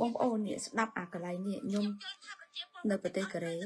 បងប្អូននេះស្ដាប់អាកន្លែងនេះខ្ញុំនៅប្រទេសកូរ៉េ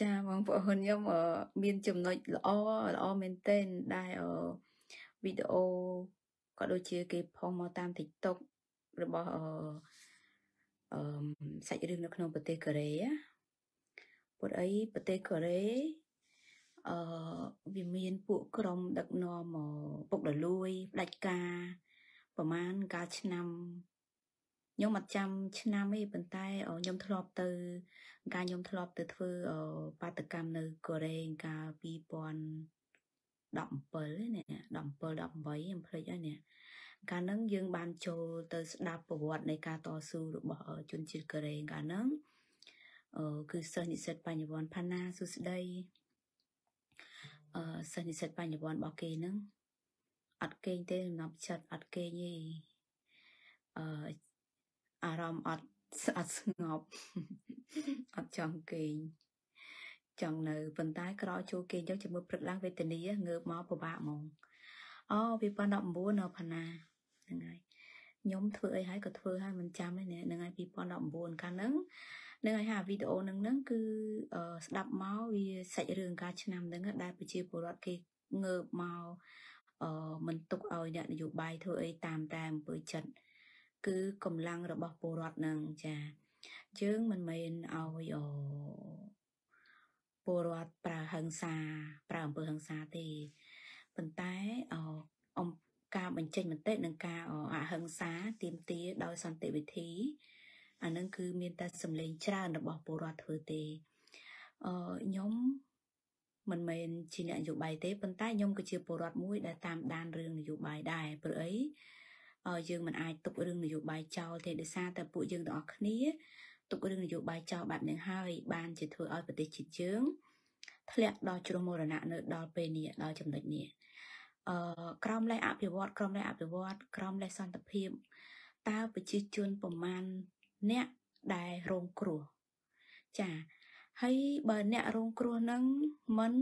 ចាបងប្អូនខ្ញុំអឺមានចំណុចល្អល្អមែនទែនដែលអឺវីដេអូក៏ដូចជាគេផុសមកតាម TikTok របស់អឺអឺសាច់រឿងនៅក្នុងប្រទេសកូរ៉េណាពុតអីប្រទេសកូរ៉េអឺវាមានពួកក្រុមដឹកនាំអឺពុកដលួយផ្ដាច់ការប្រហែលកាលឆ្នាំ ខ្ញុំអត់ចាំឆ្នាំទេប៉ុន្តែអឺខ្ញុំធ្លាប់ទៅកាលខ្ញុំធ្លាប់ទៅធ្វើអឺបាតកម្មនៅកូរ៉េកាល2017នេះ17 18ខ្ញុំភ្លេចហើយនេះកាលហ្នឹងយើងបានចូលទៅស្ដាប់ប្រវត្តិនៃការតស៊ូរបស់អឺជនជាតិកូរ៉េកាលហ្នឹងអឺគឺសិស្សនិស្សិតបញ្ញវន្តផាណាសួស្ដីអឺសិស្សនិស្សិតបញ្ញវន្តរបស់គេហ្នឹងអត់គេងទេសំណប់ចិត្តអត់គេងទេអឺ អារម្មណ៍អត់អត់ស្ងប់អត់ចង់គេងចង់នៅប៉ុន្តែក្រោយចូលគេងចឹងជាមួយព្រឹកឡើងវេទនាងើបមកពិបាកហ្មងអូ2019នៅផាណាហ្នឹងហើយខ្ញុំធ្វើអីហើយក៏ធ្វើហើយមិនចាំទេហ្នឹងហើយ2019កាលហ្នឹងហ្នឹងហើយហាវីដេអូហ្នឹងហ្នឹងគឺអឺស្ដាប់មកវាសាច់រឿងការឆ្នាំហ្នឹងដែលប្រជាពលរដ្ឋគេងើបមកអឺមិនទុកឲ្យអ្នកនយោបាយធ្វើអីតាមតែអំពើចិត្ត គឺកម្លាំងរបស់ពលរដ្ឋហ្នឹងចាយើងមិនមែនឲ្យអពលរដ្ឋប្រើហិង្សាប្រើអំពើហិង្សាទេប៉ុន្តែអអំការបញ្ចេញមតិនិងការអហិង្សាទាមទារដោយសន្តិវិធីអានឹងគឺមានតែសម្លេងច្រើនរបស់ពលរដ្ឋធ្វើទេអឺខ្ញុំមិនមែនជាអ្នកនយោបាយទេប៉ុន្តែខ្ញុំក៏ជាពលរដ្ឋមួយដែលតាមដានរឿងនយោបាយដែរព្រោះអីអឺ យើងមិនអាចទុករឿងនយោបាយចោលទេដោយសារតែពួកយើងទាំងអស់គ្នាទុករឿងនយោបាយចោលបែបនេះហើយបានជាធ្វើឲ្យប្រទេសជាតិយើងធ្លាក់ដល់ជ្រុះមរណៈនៅដល់ពេលនេះដល់ចំណុចនេះអឺក្រមលេខអភិវឌ្ឍក្រមលេខអភិវឌ្ឍក្រមលេខសន្តិភាពតើប្រជាជនប្រមាណអ្នកដែលរងគ្រោះចាហើយបើអ្នករងគ្រោះនឹងមិន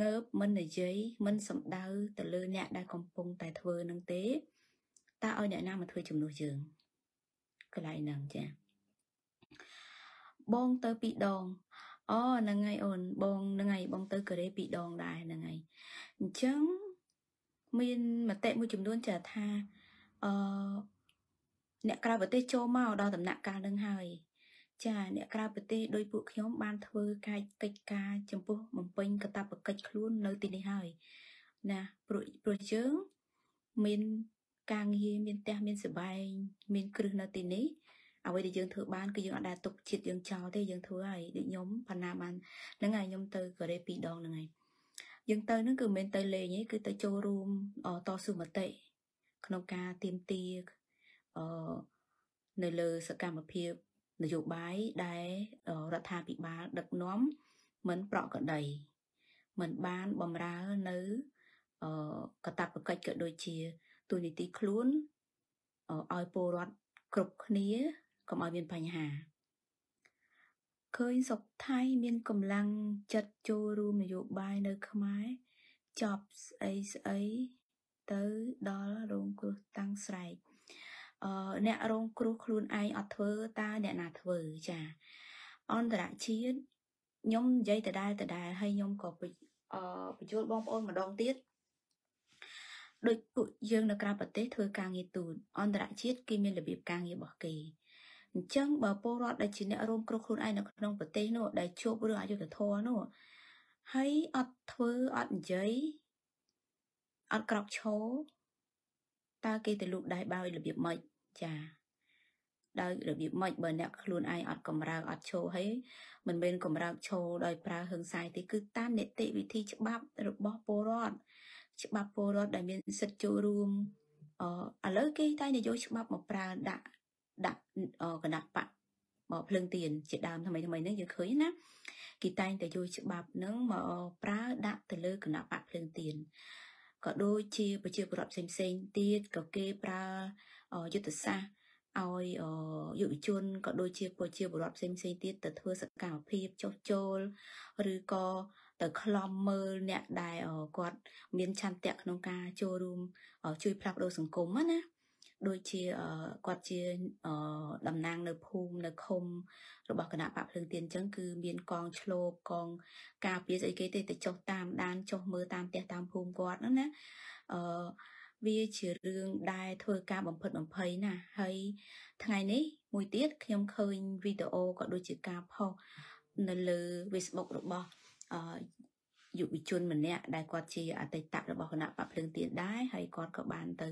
ងើបមិននិយាយមិនសំដៅទៅលើអ្នកដែលកំពុងតែធ្វើនឹងទេ តើឲ្យអ្នកណាមកធ្វើជំនួសយើងកន្លែងហ្នឹងចាបងទៅពីរដងអូហ្នឹងហើយអូនបងហ្នឹងហើយបងទៅកូរ៉េពីរដងដែរហ្នឹងហើយអញ្ចឹងមានមតិមួយចំនួនចាថាអឺអ្នកក្រៅប្រទេសចូលមកដល់ដំណាក់កាលនឹងហើយចាអ្នកក្រៅប្រទេសដោយពួកខ្ញុំបានធ្វើកាយកិច្ចការចំពោះបំពេញកាតព្វកិច្ចខ្លួននៅទីនេះហើយណាព្រោះព្រោះយើងមាន ការងារមានផ្ទះមានសបែងមានគ្រឹះនៅទីនេះអ្វីដែលយើងធ្វើបានគឺយើងអត់ដែលទុកចិត្តយើងចោលទេយើងធ្វើហើយដូចខ្ញុំបណ្ណាបានហ្នឹងហើយខ្ញុំទៅកូរ៉េពីរដងហ្នឹងហើយយើងទៅហ្នឹងគឺមិនមែនទៅលេងទេគឺទៅចូលរួមតស៊ូមតិក្នុងការទៀមទាអឺនៅលើសកម្មភាពនយោបាយដែលរដ្ឋាភិបាលដឹកនាំមិនប្រក្រតីមិនបានបំរើនៅអឺកតបកិច្ចក៏ដូចជា ទូនីតិខ្លួនឲ្យពលរដ្ឋគ្រប់គ្នាកុំឲ្យមានបញ្ហាឃើញសុកថៃមានកម្លាំងចិត្តចូលរួមនយោបាយនៅខ្មែរចប់ស្អីស្អីទៅដល់រងគ្រោះតាំងស្រែកអឺអ្នករងគ្រោះខ្លួនឯងអត់ធ្វើតើអ្នកណាធ្វើចាអន្តរជាតិខ្ញុំនិយាយដដែលដដែលហើយខ្ញុំក៏អឺបញ្ជូលបងប្អូនម្ដងទៀត ដូចពួកយើងនៅក្រៅប្រទេសធ្វើការងារទូតអន្តរជាតិគេមានរបៀបការងាររបស់គេអញ្ចឹងបើពលរដ្ឋដែលជាអ្នករងគ្រោះខ្លួនឯងនៅក្នុងប្រទេសនោះដែលជួបរឿងអយុត្តិធម៌នោះហើយអត់ធ្វើអត់និយាយអត់ក្រោកឈរតើគេទៅលូកដៃបោយរបៀបម៉េចចាដោយរបៀបម៉េចបើអ្នកខ្លួនឯងអត់កម្រើកអត់ឈរហើយមិនមែនកម្រើកឈរដោយប្រើហឹង្សាទេគឺតាមនីតិវិធីច្បាប់របស់ពលរដ្ឋ ច្បាប់ពលរដ្ឋដែលមានសិទ្ធិចូលរួមអឺឥឡូវគេតែនយោបាយច្បាប់មកប្រើដាក់ដាក់គណៈបកមកភ្លើងទៀនជាដើមថ្មីថ្មីហ្នឹងយើងឃើញណាគេតែងតែយកច្បាប់ហ្នឹងមកប្រើដាក់ទៅលើគណៈបកភ្លើងទៀនក៏ដូចជាប្រជាពលរដ្ឋផ្សេងផ្សេងទៀតក៏គេប្រើយុទ្ធសាស្ត្រឲ្យយុវជនក៏ដូចជាប្រជាពលរដ្ឋផ្សេងផ្សេងទៀតទៅធ្វើសកម្មភាពចុះចូលឬក៏ ទៅខ្លំមើលអ្នកដែលគាត់មានឆន្ទៈក្នុងការចូលរួមជួយផ្លាស់ប្ដូរសង្គមណាដូចជាគាត់ជាតំណាងនៅភូមិនៅឃុំរបស់គណៈបកភ្លើងទៀនអញ្ចឹងគឺមានកងឆ្លូបកងការពារស្អីគេទេទៅចុះតាមដានចុះមើលតាមផ្ទះតាមភូមិគាត់ហ្នឹងណាអឺវាជារឿងដែលធ្វើការបំផិតបំភ័យណាហើយថ្ងៃនេះមួយទៀតខ្ញុំឃើញវីដេអូក៏ដូចជាការផុសនៅលើ Facebook របស់អឺ យុវជនម្នាក់ដែលគាត់ជាអតីតរបស់គណៈបកភ្លើងទៀនដែរហើយគាត់ក៏បានទៅ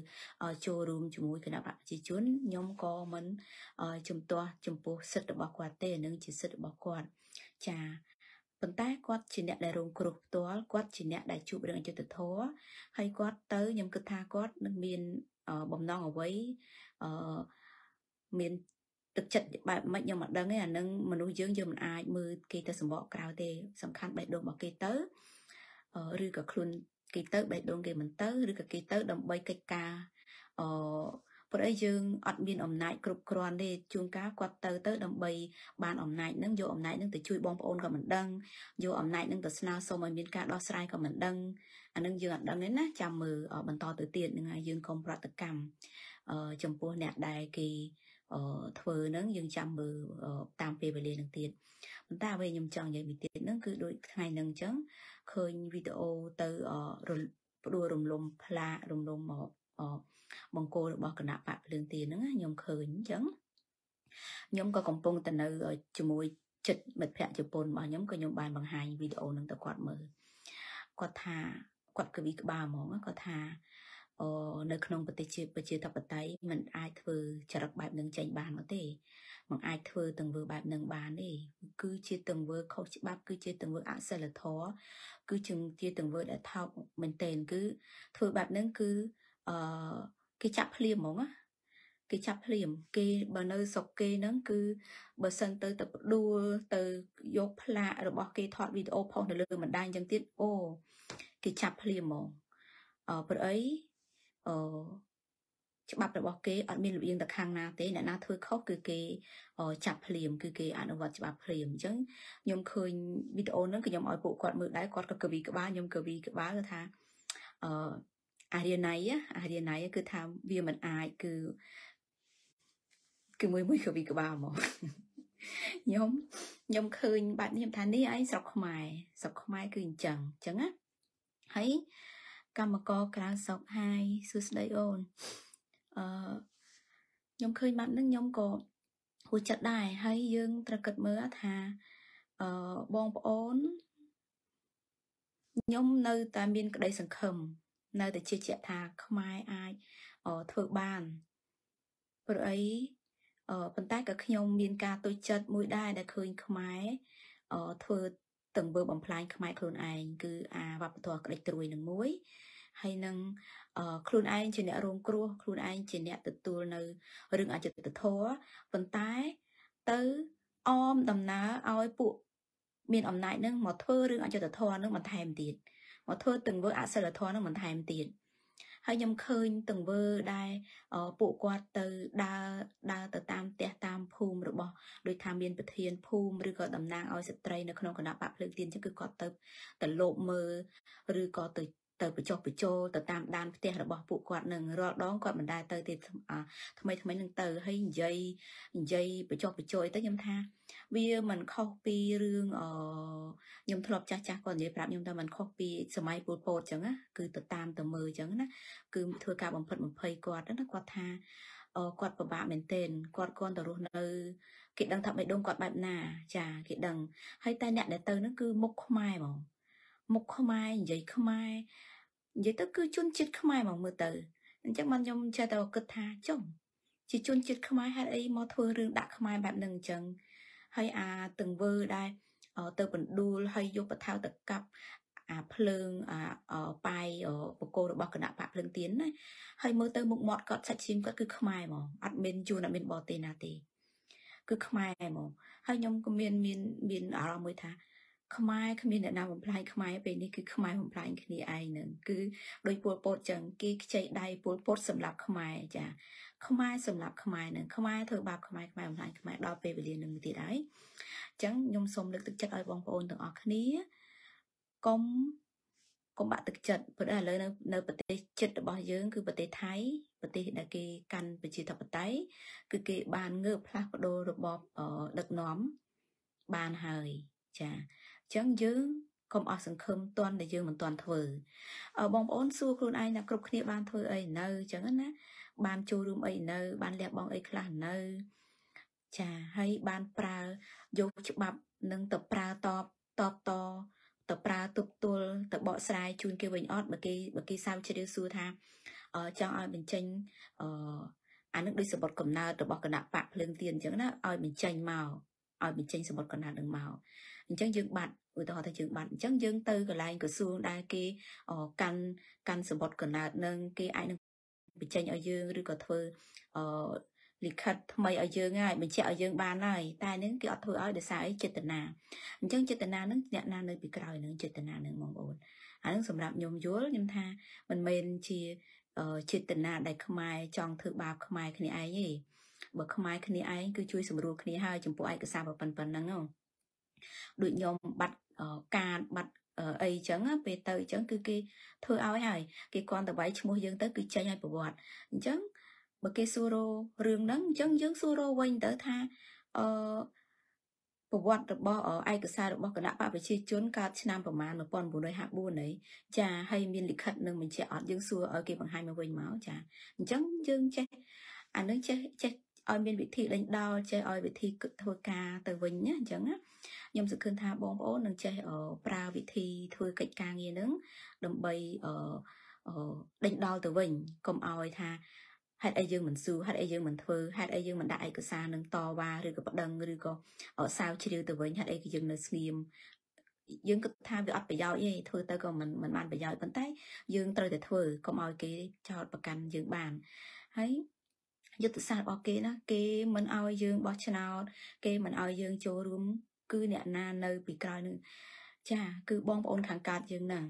ចូលរួមជាមួយគណៈបកប្រជាជនខ្ញុំក៏មិនជំទាស់ចំពោះសិទ្ធិរបស់គាត់ទេនឹងជាសិទ្ធិរបស់គាត់ចាប៉ុន្តែគាត់ជាអ្នកដែលរងគ្រោះផ្ទាល់គាត់ជាអ្នកដែលជួបរឿងអយុត្តិធម៌ហើយគាត់ទៅខ្ញុំគិតថាគាត់នឹងមានបំណងអ្វីអឺមាន ទឹកចិត្តបែបម៉េចខ្ញុំមិនដឹងទេអានឹងមនុស្សយើងយើងមិនអាចមើលគេទៅសម្បកក្រៅទេ សំខាន់បេះដូងរបស់គេទៅឬក៏ខ្លួនគេទៅបេះដូងគេមិនទៅឬក៏គេទៅដើម្បីកិច្ចការអឺព្រោះយើងអត់មានអំណាចគ្រប់គ្រាន់ទេជួនកាលគាត់ទៅទៅដើម្បីបានអំណាចនឹងយកអំណាចនឹងទៅជួយបងប្អូនក៏មិនដឹងយកអំណាចនឹងទៅស្នើសុំឲ្យមានការដោះស្រាយក៏មិនដឹងអានឹងយើងអត់ដឹងទេណាចាំមើលបន្តទៅទៀតនឹងហើយយើងកុំប្រតិកម្មអឺចំពោះអ្នកដែលគេអឺ ធ្វើនឹងយើងចាំមើលតាមពេលវេលានឹងទៀតប៉ុន្តែអ្វីខ្ញុំចង់និយាយមួយទៀតហ្នឹងគឺដូចថ្ងៃហ្នឹងអញ្ចឹងឃើញវីដេអូទៅផ្ដួលរំលំផ្លាករំលំបង្គោលរបស់គណៈបកភ្លើងទៀនហ្នឹងខ្ញុំឃើញអញ្ចឹងខ្ញុំក៏កំពុងតែនៅជាមួយចិត្តមិត្តភ័ក្តិជប៉ុនរបស់ខ្ញុំក៏ខ្ញុំបានបង្ហាញវីដេអូហ្នឹងទៅគាត់មើលគាត់ថាគាត់គឺវិក្បាលហ្មងគាត់ថាអឺ នៅក្នុងប្រទេសជាប្រជាធិបតេយ្យมันអាចធ្វើចរិតបែបនឹងចេញបានមកទេมันអាចធ្វើទង្វើបែបនឹងបានទេគឺជាទង្វើខុសច្បាប់គឺជាទង្វើអសិលធម៌គឺជាទង្វើដែលថោកមែនទែនគឺធ្វើបែបហ្នឹងគឺអឺគេចាប់ភ្លាមហ្មងណាគេចាប់ភ្លាមគេបើនៅស្រុកគេហ្នឹងគឺបើសិនទៅទៅផ្ដួលទៅយកផ្លាករបស់គេថតវីដេអូផុសនៅលើបណ្ដាញអញ្ចឹងទៀតអូគេចាប់ភ្លាមហ្មងអឺព្រោះអី អឺច្បាប់របស់គេអត់មានលំអៀងទៅខាងណាទេអ្នកណាធ្វើខុសគឺគេចាប់ភ្លាម គឺគេអនុវត្តច្បាប់ភ្លាមអញ្ចឹងខ្ញុំឃើញវីដេអូហ្នឹងខ្ញុំឲ្យពួកគាត់មើលដែរគាត់ក៏កវីក្បាលខ្ញុំកវីក្បាលគឺថាអឺអារៀណៃអារៀណៃគឺថាវាមិនអាចគឺគឺមួយមួយកវីក្បាលហ្មងខ្ញុំខ្ញុំឃើញបែបនេះខ្ញុំថានេះឯងស្រុកខ្មែរស្រុកខ្មែរគឺអញ្ចឹងអញ្ចឹងណាហើយ កម្មករក្រៅស្រុកហាយសួស្ដីអូនអឺខ្ញុំឃើញបែបហ្នឹងខ្ញុំក៏ហួចចិត្តដែរហើយយើងត្រូវគិតមើលថាអឺបងប្អូនខ្ញុំនៅតែមានក្តីសង្ឃឹមនៅតែជឿជាក់ថាខ្មែរអាចធ្វើបានព្រោះអីប៉ុន្តែក៏ខ្ញុំមានការទុច្ចចិត្តមួយដែរដែលឃើញខ្មែរធ្វើ ទង្វើបំផ្លាញខ្មែរខ្លួនឯងគឺអាវប្បធម៌ក្តិចត្រួយនឹងមួយហើយនឹងខ្លួនឯងជាអ្នករងគ្រោះខ្លួនឯងជាអ្នកទទួលនៅរឿងអយុត្តិធម៌ប៉ុន្តែទៅអមដំណើរឲ្យពួកមានអំណាចនឹងមកធ្វើរឿងអយុត្តិធម៌នឹងបន្ថែមទៀតមកធ្វើទង្វើអសិលធម៌នឹងបន្ថែមទៀត ហើយខ្ញុំឃើញទង្វើដែលពួកគាត់ទៅដើរដើរទៅតាមផ្ទះតាមភូមិរបស់ដោយថាមានប្រធានភូមិឬក៏តំណាងឲ្យស្ត្រីនៅក្នុងគណៈបកភ្លើងទៀនចឹងគឺគាត់ទៅទៅលោបមើលឬក៏ទៅ ទៅបញ្ចុះបញ្ចូលទៅតាមដានផ្ទះរបស់ពួកគាត់នឹងរាល់ដងគាត់មិនដែលទៅទេថ្មីថ្មីនឹងទៅហើយនិយាយនិយាយបញ្ចុះបញ្ចូលអីទៅខ្ញុំថាវាមិនខុសពីរឿងអខ្ញុំធ្លាប់ចាស់ចាស់គាត់និយាយប្រាប់ខ្ញុំថាមិនខុសពីសម័យពលពតអញ្ចឹងណាគឺទៅតាមទៅមើលអញ្ចឹងណាគឺធ្វើការបំផិតបំភ័យគាត់ណាគាត់ថាគាត់ពិបាកមែនទែនគាត់គាត់ទៅរស់នៅគេដឹងថាបេះដូងគាត់បែបណាចាគេដឹងហើយតែអ្នកដែលទៅហ្នឹងគឺមុខខ្មែរហ្មងមុខខ្មែរនិយាយខ្មែរ និយាយទៅគឺជនជាតិខ្មែរមកមើលទៅអញ្ចឹងបានខ្ញុំចេះតែគិតថាចុះជាជនជាតិខ្មែរហេតុអីមកធ្វើរឿងដាក់ខ្មែរបែបហ្នឹងអញ្ចឹងហើយអាទង្វើដែលទៅបណ្ដួលហើយយកបថៅទៅកាប់អាភ្លើងអាប៉ាយបកគោរបស់គណៈបកភ្លើងទៀនណាហើយមើលទៅមុខមាត់គាត់សាច់ឈាមគាត់គឺខ្មែរហ្មងអត់មានជួនអត់មានបរទេសណាទេគឺខ្មែរហ្មងហើយខ្ញុំក៏មានមានមានអារម្មណ៍មួយថា ខ្មែរគ្មានអ្នកណាបំផ្លាញខ្មែរពេលនេះគឺខ្មែរបំផ្លាញគ្នាឯងនឹងគឺដោយពលពតចឹងគេខ្ចីដៃពលពតសម្រាប់ខ្មែរចាខ្មែរសម្រាប់ខ្មែរនឹងខ្មែរធ្វើបាបខ្មែរខ្មែរបំផ្លាញខ្មែរដល់ពេលវេលានឹងទៀតហើយអញ្ចឹងខ្ញុំសូមលើកទឹកចិត្តឲ្យបងប្អូនទាំងអស់គ្នាកុំកុំបាក់ទឹកចិត្តព្រោះឥឡូវនៅនៅប្រទេសជិតរបស់យើង គឺប្រទេសថៃប្រទេសដែលគេកាន់ប្រជាធិបតេយ្យគឺគេបានងើបផ្លាស់ប្ដូររបបដឹកនាំបានហើយចា ចឹងយើងកុំអស់សង្ឃឹមតន់ដែលយើងមិនតន់ធ្វើបងប្អូនសួរខ្លួនឯងថាគ្រប់គ្នាបានធ្វើអីនៅចឹងណាបានចូលរួមអីនៅ បានលះបង់អីខ្លះនៅ ចាហើយបានប្រើយកច្បាប់នឹងទៅប្រើតបតបតទៅប្រើទប់ទល់ទៅបកស្រាយជូនគេវិញអត់បើគេបើគេសើជ្រាវសួរថាចង់ឲ្យបញ្ចេញអអានឹងដូចសម្បត្តិកំណើតរបស់គណៈបកភ្លើងទៀនអញ្ចឹងណាឲ្យបញ្ចេញមកឲ្យបញ្ចេញសម្បត្តិកំណើតនឹងមក អញ្ចឹងយើងបាត់ឧទាហរណ៍ថាយើងបាត់អញ្ចឹងយើងទៅកន្លែងក្រសួងដែលគេកាន់កាន់សម្បត្តិកំណើតនឹងគេអាចនឹងបញ្ចេញឲ្យយើងឬក៏ធ្វើអឺលិខិតថ្មីឲ្យយើងហើយបញ្ជាក់ឲ្យយើងបានហើយតែនឹងគេអត់ធ្វើឲ្យដោយសារអីចេតនាអញ្ចឹងចេតនានឹងអ្នកណានៅពីក្រោយនឹងចេតនានឹងបងប្អូនអានឹងសម្រាប់ខ្ញុំយល់ខ្ញុំថាមិនមែនជាចេតនាដែលខ្មែរចង់ធ្វើបាបខ្មែរគ្នាឯងទេបើខ្មែរគ្នាឯងគឺជួយសម្រួលគ្នាហើយចំពោះឯកសារប៉ុណ្ណឹងហ្នឹង ដូចខ្ញុំបាត់កាតបាត់អីចឹងពេលទៅអញ្ចឹងគឺគេធ្វើឲ្យហើយគេគ្រាន់តែវាយឈ្មោះយើងទៅគឺចេញឲ្យប្រវត្តិអញ្ចឹងបើគេសួររឿងហ្នឹងអញ្ចឹងយើងសួរវិញទៅថាអឺប្រវត្តិរបស់ឯកសាររបស់គណៈបកប្រជាជនកាលឆ្នាំប្រមាណ1954នេះចាហើយមានលិខិតនឹងបញ្ជាក់អត់យើងសួរឲ្យគេបង្ហាញមកវិញមកចាអញ្ចឹងយើងចេះអានឹងចេះចេះ ឲ្យមានវិធីដេញដោលចេះឲ្យវិធីធ្វើការទៅវិញណាអញ្ចឹងណាខ្ញុំសង្ឃឹមថាបងប្អូននឹងចេះប្រើវិធីធ្វើកិច្ចការងារនឹងដើម្បីដេញដោលទៅវិញកុំឲ្យថាហេតុអីយើងមិនស៊ូហេតុអីយើងមិនធ្វើហេតុអីយើងមិនដាក់ឯកសារនឹងតវ៉ាឬក៏ប្តឹងឬក៏សាវជ្រាវទៅវិញហេតុអីគឺយើងនៅស្ងៀមយើងគិតថាវាអត់ប្រយោជន៍ទេធ្វើទៅក៏មិនមិនបានប្រយោជន៍ប៉ុន្តែយើងត្រូវតែធ្វើកុំឲ្យគេចោទប្រកាន់យើងបានហើយ យុទ្ធសាស្ត្ររបស់គេណាគេមិនឲ្យយើងបោះឆ្នោត គេមិនឲ្យយើងចូលរួមគឺអ្នកណានៅពីក្រោយនឹងចា គឺបងប្អូនខាងកើតយើងហ្នឹង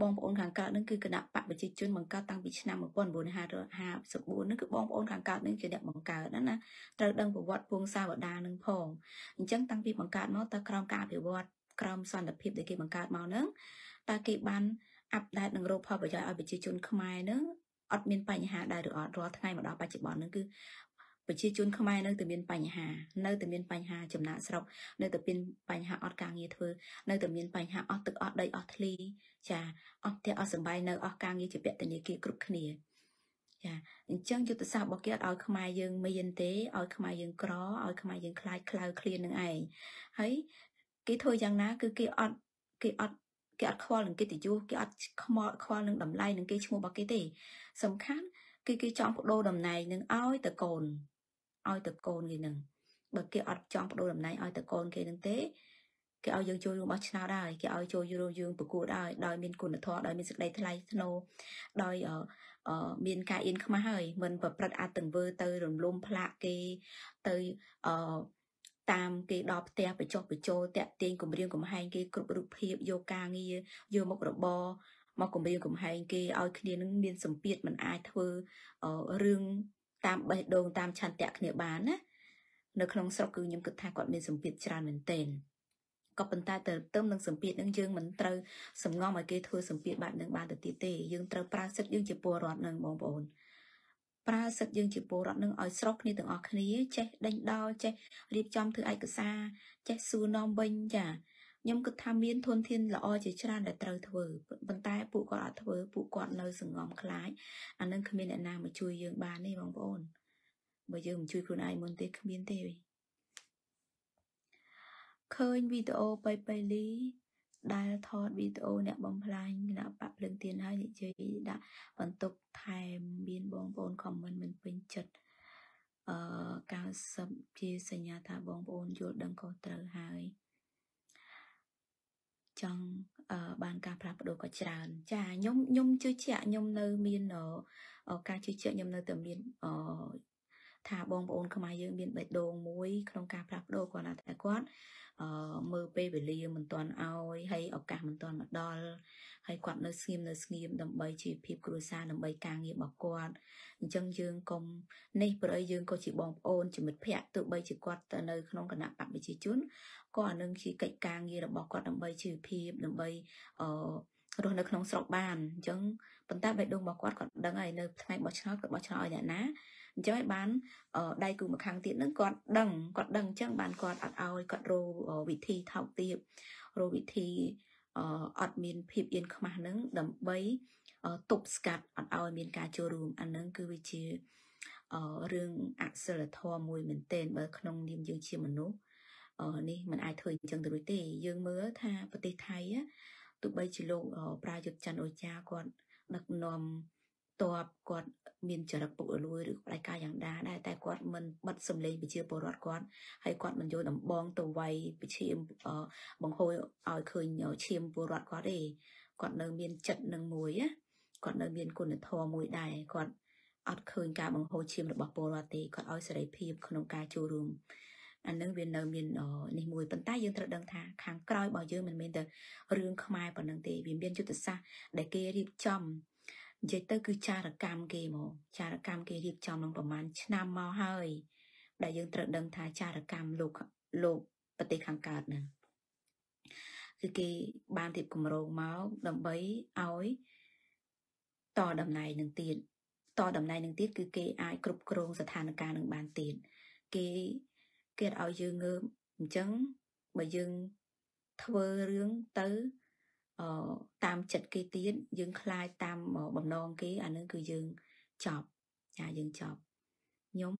បងប្អូនខាងកើតនឹងគឺគណៈបកប្រជាជនបង្កើតតាំងពីឆ្នាំ1954ហ្នឹងគឺបងប្អូនខាងកើតនឹងជាអ្នកបង្កើតណាណាត្រូវដឹងប្រវត្តិពងសាវតានឹងផងអញ្ចឹងតាំងពីបង្កើតមកតើក្រោមការអភិវឌ្ឍក្រោមសន្តិភាពដែលគេបង្កើតមកហ្នឹងតើគេបានអាប់ដេតនឹងរកផលប្រយោជន៍ឲ្យប្រជាជនខ្មែរហ្នឹង អត់មានបញ្ហាដែរឬអត់រាល់ថ្ងៃមកដល់បច្ចុប្បន្នហ្នឹងគឺប្រជាជនខ្មែរនៅតែមានបញ្ហានៅតែមានបញ្ហាចំណាក់ស្រុកនៅតែមានបញ្ហាអត់ការងារធ្វើនៅតែមានបញ្ហាអស់ទឹកអស់ដីអស់ធ្លីចាអស់ផ្ទះអស់សំបាយនៅអស់ការងារជាពតនីគាគ្រប់គ្នាចាអញ្ចឹងយុទ្ធសាស្ត្ររបស់គេអត់ឲ្យខ្មែរយើងមានទេឲ្យខ្មែរយើងក្រឲ្យខ្មែរយើងខ្លាចខ្លៅឃ្លាននឹងឯងហើយគេធ្វើយ៉ាងណាគឺគេអត់គេអត់ គេអត់ខ្វល់នឹងកិត្តិយសគេអត់ខ្មល់ខ្វល់នឹងតម្លៃនឹងគេឈ្មោះរបស់គេទេ សំខាន់គឺគេចង់បដូរតំណែងនឹងឲ្យតកូនឲ្យទៅកូនគេនឹងបើគេអត់ចង់បដូរតំណែងឲ្យទៅកូនគេនឹងទេគេឲ្យយើងចូលរួមបោះឆ្នោតហើយគេឲ្យចូលរួមយើងប្រកួតហើយដោយមានគុណធម៌ដោយមានសេចក្តីថ្លៃថ្នូរដោយអឺមានការអៀនខ្មាស់ហើយមិនប្រព្រឹត្តអត្តង្វើទៅរំលំផ្លាកគេទៅអឺ តាមគេដល់ផ្ទះបញ្ចុះបញ្ចូលតាក់ទាញគម្រាមកំហែងគេគ្រប់រូបភាពយកការងារយកមុខរបរមកគម្រាមកំហែងគេឲ្យគ្នានឹងមានសម្ពាធមិនអាចធ្វើរឿងតាមបេះដូងតាមឆន្ទៈគ្នាបានណានៅក្នុងស្រុកគឺខ្ញុំគិតថាគាត់មានសម្ពាធច្រើនមែនទែនក៏ប៉ុន្តែទៅទៅនឹងសម្ពាធនឹងយើងមិនត្រូវសំងំឲ្យគេធ្វើសម្ពាធបែបនឹងបានទៅទៀតទេយើងត្រូវប្រើសិទ្ធិយើងជាពលរដ្ឋនឹងបងប្អូន ប្រើសិទ្ធិយើងជាពលរដ្ឋនឹងឲ្យស្រុកគ្នាទាំងអស់គ្នាចេះដេញដោលចេះរៀបចំធ្វើឯកសារចេះសួរនាំវិញចាខ្ញុំគិតថាមានធនធានល្អជាច្រើនដែលត្រូវធ្វើប៉ុន្តែពួកគាត់អត់ធ្វើពួកគាត់នៅសង្ងំខ្លាចអានឹងគ្មានអ្នកណាមកជួយយើងបានទេបងប្អូនបើយើងមិនជួយខ្លួនឯងមុនទេគ្មានទេឃើញវីដេអូបៃបៃលី ដែលថតវីដេអូអ្នកបំផ្លាញគណៈបកភ្លើងទៀនហើយនិយាយដាក់បន្ទុកថែមមានបងប្អូនខមមិនមិនពេញចិត្តអឺ90ជាសញ្ញាថាបងប្អូនយល់ដឹងខុសត្រូវហើយចង់អឺបានការផ្លាស់ប្ដូរក៏ច្រើន ចាខ្ញុំខ្ញុំជឿជាក់ខ្ញុំនៅមានការជឿជាក់ខ្ញុំនៅតែមានអឺ ថាបងប្អូនខ្មែរយើងមានបេះដូងមួយក្នុងការផ្លាស់ប្ដូរគាត់ណាតែគាត់អឺមើលពេលវេលាមិនទាន់ឲ្យហើយឱកាសមិនទាន់មកដល់ហើយគាត់នៅស្ងៀមនៅស្ងៀមដើម្បីជីវភាពគ្រួសារដើម្បីការងាររបស់គាត់អញ្ចឹងយើងកុំនេះព្រោះយើងក៏ជាបងប្អូនជាមិត្តភ័ក្តិទោះបីជាគាត់ទៅនៅក្នុងគណៈបព្វប្រជាជនក៏អានឹងជាកិច្ចការងាររបស់គាត់ដើម្បីជីវភាពដើម្បីអឺរស់នៅក្នុងស្រុកបានអញ្ចឹងប៉ុន្តែបេះដូងរបស់គាត់គាត់ដឹងហើយនៅថ្ងៃបោះឆ្នោតគាត់បោះឆ្នោតឲ្យអ្នកណា អញ្ចឹងឲ្យបានដៃគូម្ខាងទៀតនឹងគាត់ដឹងគាត់ដឹងអញ្ចឹងបានគាត់អត់ឲ្យគាត់រោវិធីថោកទាបរោវិធីអត់មានភាពអៀនខ្មាស់នឹងដើម្បីទប់ស្កាត់អត់ឲ្យមានការចូលរួមអានឹងគឺវាជារឿងអសិលធម៌មួយមែនទែនបើក្នុងនាមយើងជាមនុស្សនេះมันអាចធ្វើអញ្ចឹងទៅរួចទេ យើងមើលថាប្រទេសថៃទោះបីជាលោក ប្រាយុទ្ធច័ន្ទអូចាគាត់ដឹកនាំ តបគាត់មានចរិតពុករលួយឬផ្ដាច់ការយ៉ាងដាដែរតែគាត់មិនបិទសម្លេងប្រជាពលរដ្ឋគាត់ហើយគាត់មិនយកដំបងទៅវាយវិឈាមបង្ហូរឲ្យឃើញឈាមពលរដ្ឋគាត់ទេគាត់នៅមានចិត្តនឹងមួយណាគាត់នៅមានគុណធម៌មួយដែរគាត់អត់ឃើញការបង្ហូរឈាមរបស់ពលរដ្ឋទេគាត់ឲ្យសេរីភាពក្នុងការចូលរួមអានឹងវានៅមាននេះមួយប៉ុន្តែយើងត្រូវដឹងថាខាងក្រោយរបស់យើងមិនមែនតែរឿងខ្មែរប៉ុណ្ណឹងទេវាមានយុទ្ធសាស្ត្រដែលគេរៀបចំ និយាយទៅគឺចារកម្មគេមកចារកម្មគេរៀបចំនឹងប្រហែលឆ្នាំមកហើយ ដែលយើងត្រូវដឹងថាចារកម្មលោកលោកប្រទេសខាងកើតហ្នឹងគឺគេបានទៀបគម្រោងមកដើម្បីឲ្យតតំណែងនឹងទៀតតតំណែងនឹងទៀតគឺគេអាចគ្រប់គ្រងស្ថានភាពនឹងបានទៀតគេគេឲ្យយើងងើបអញ្ចឹងបើយើងធ្វើរឿងទៅអឺ តាមចិត្តគេទៀតយើងខ្លាចតាមបំណងគេអានឹងគឺយើងចប់ចាយើងចប់ខ្ញុំ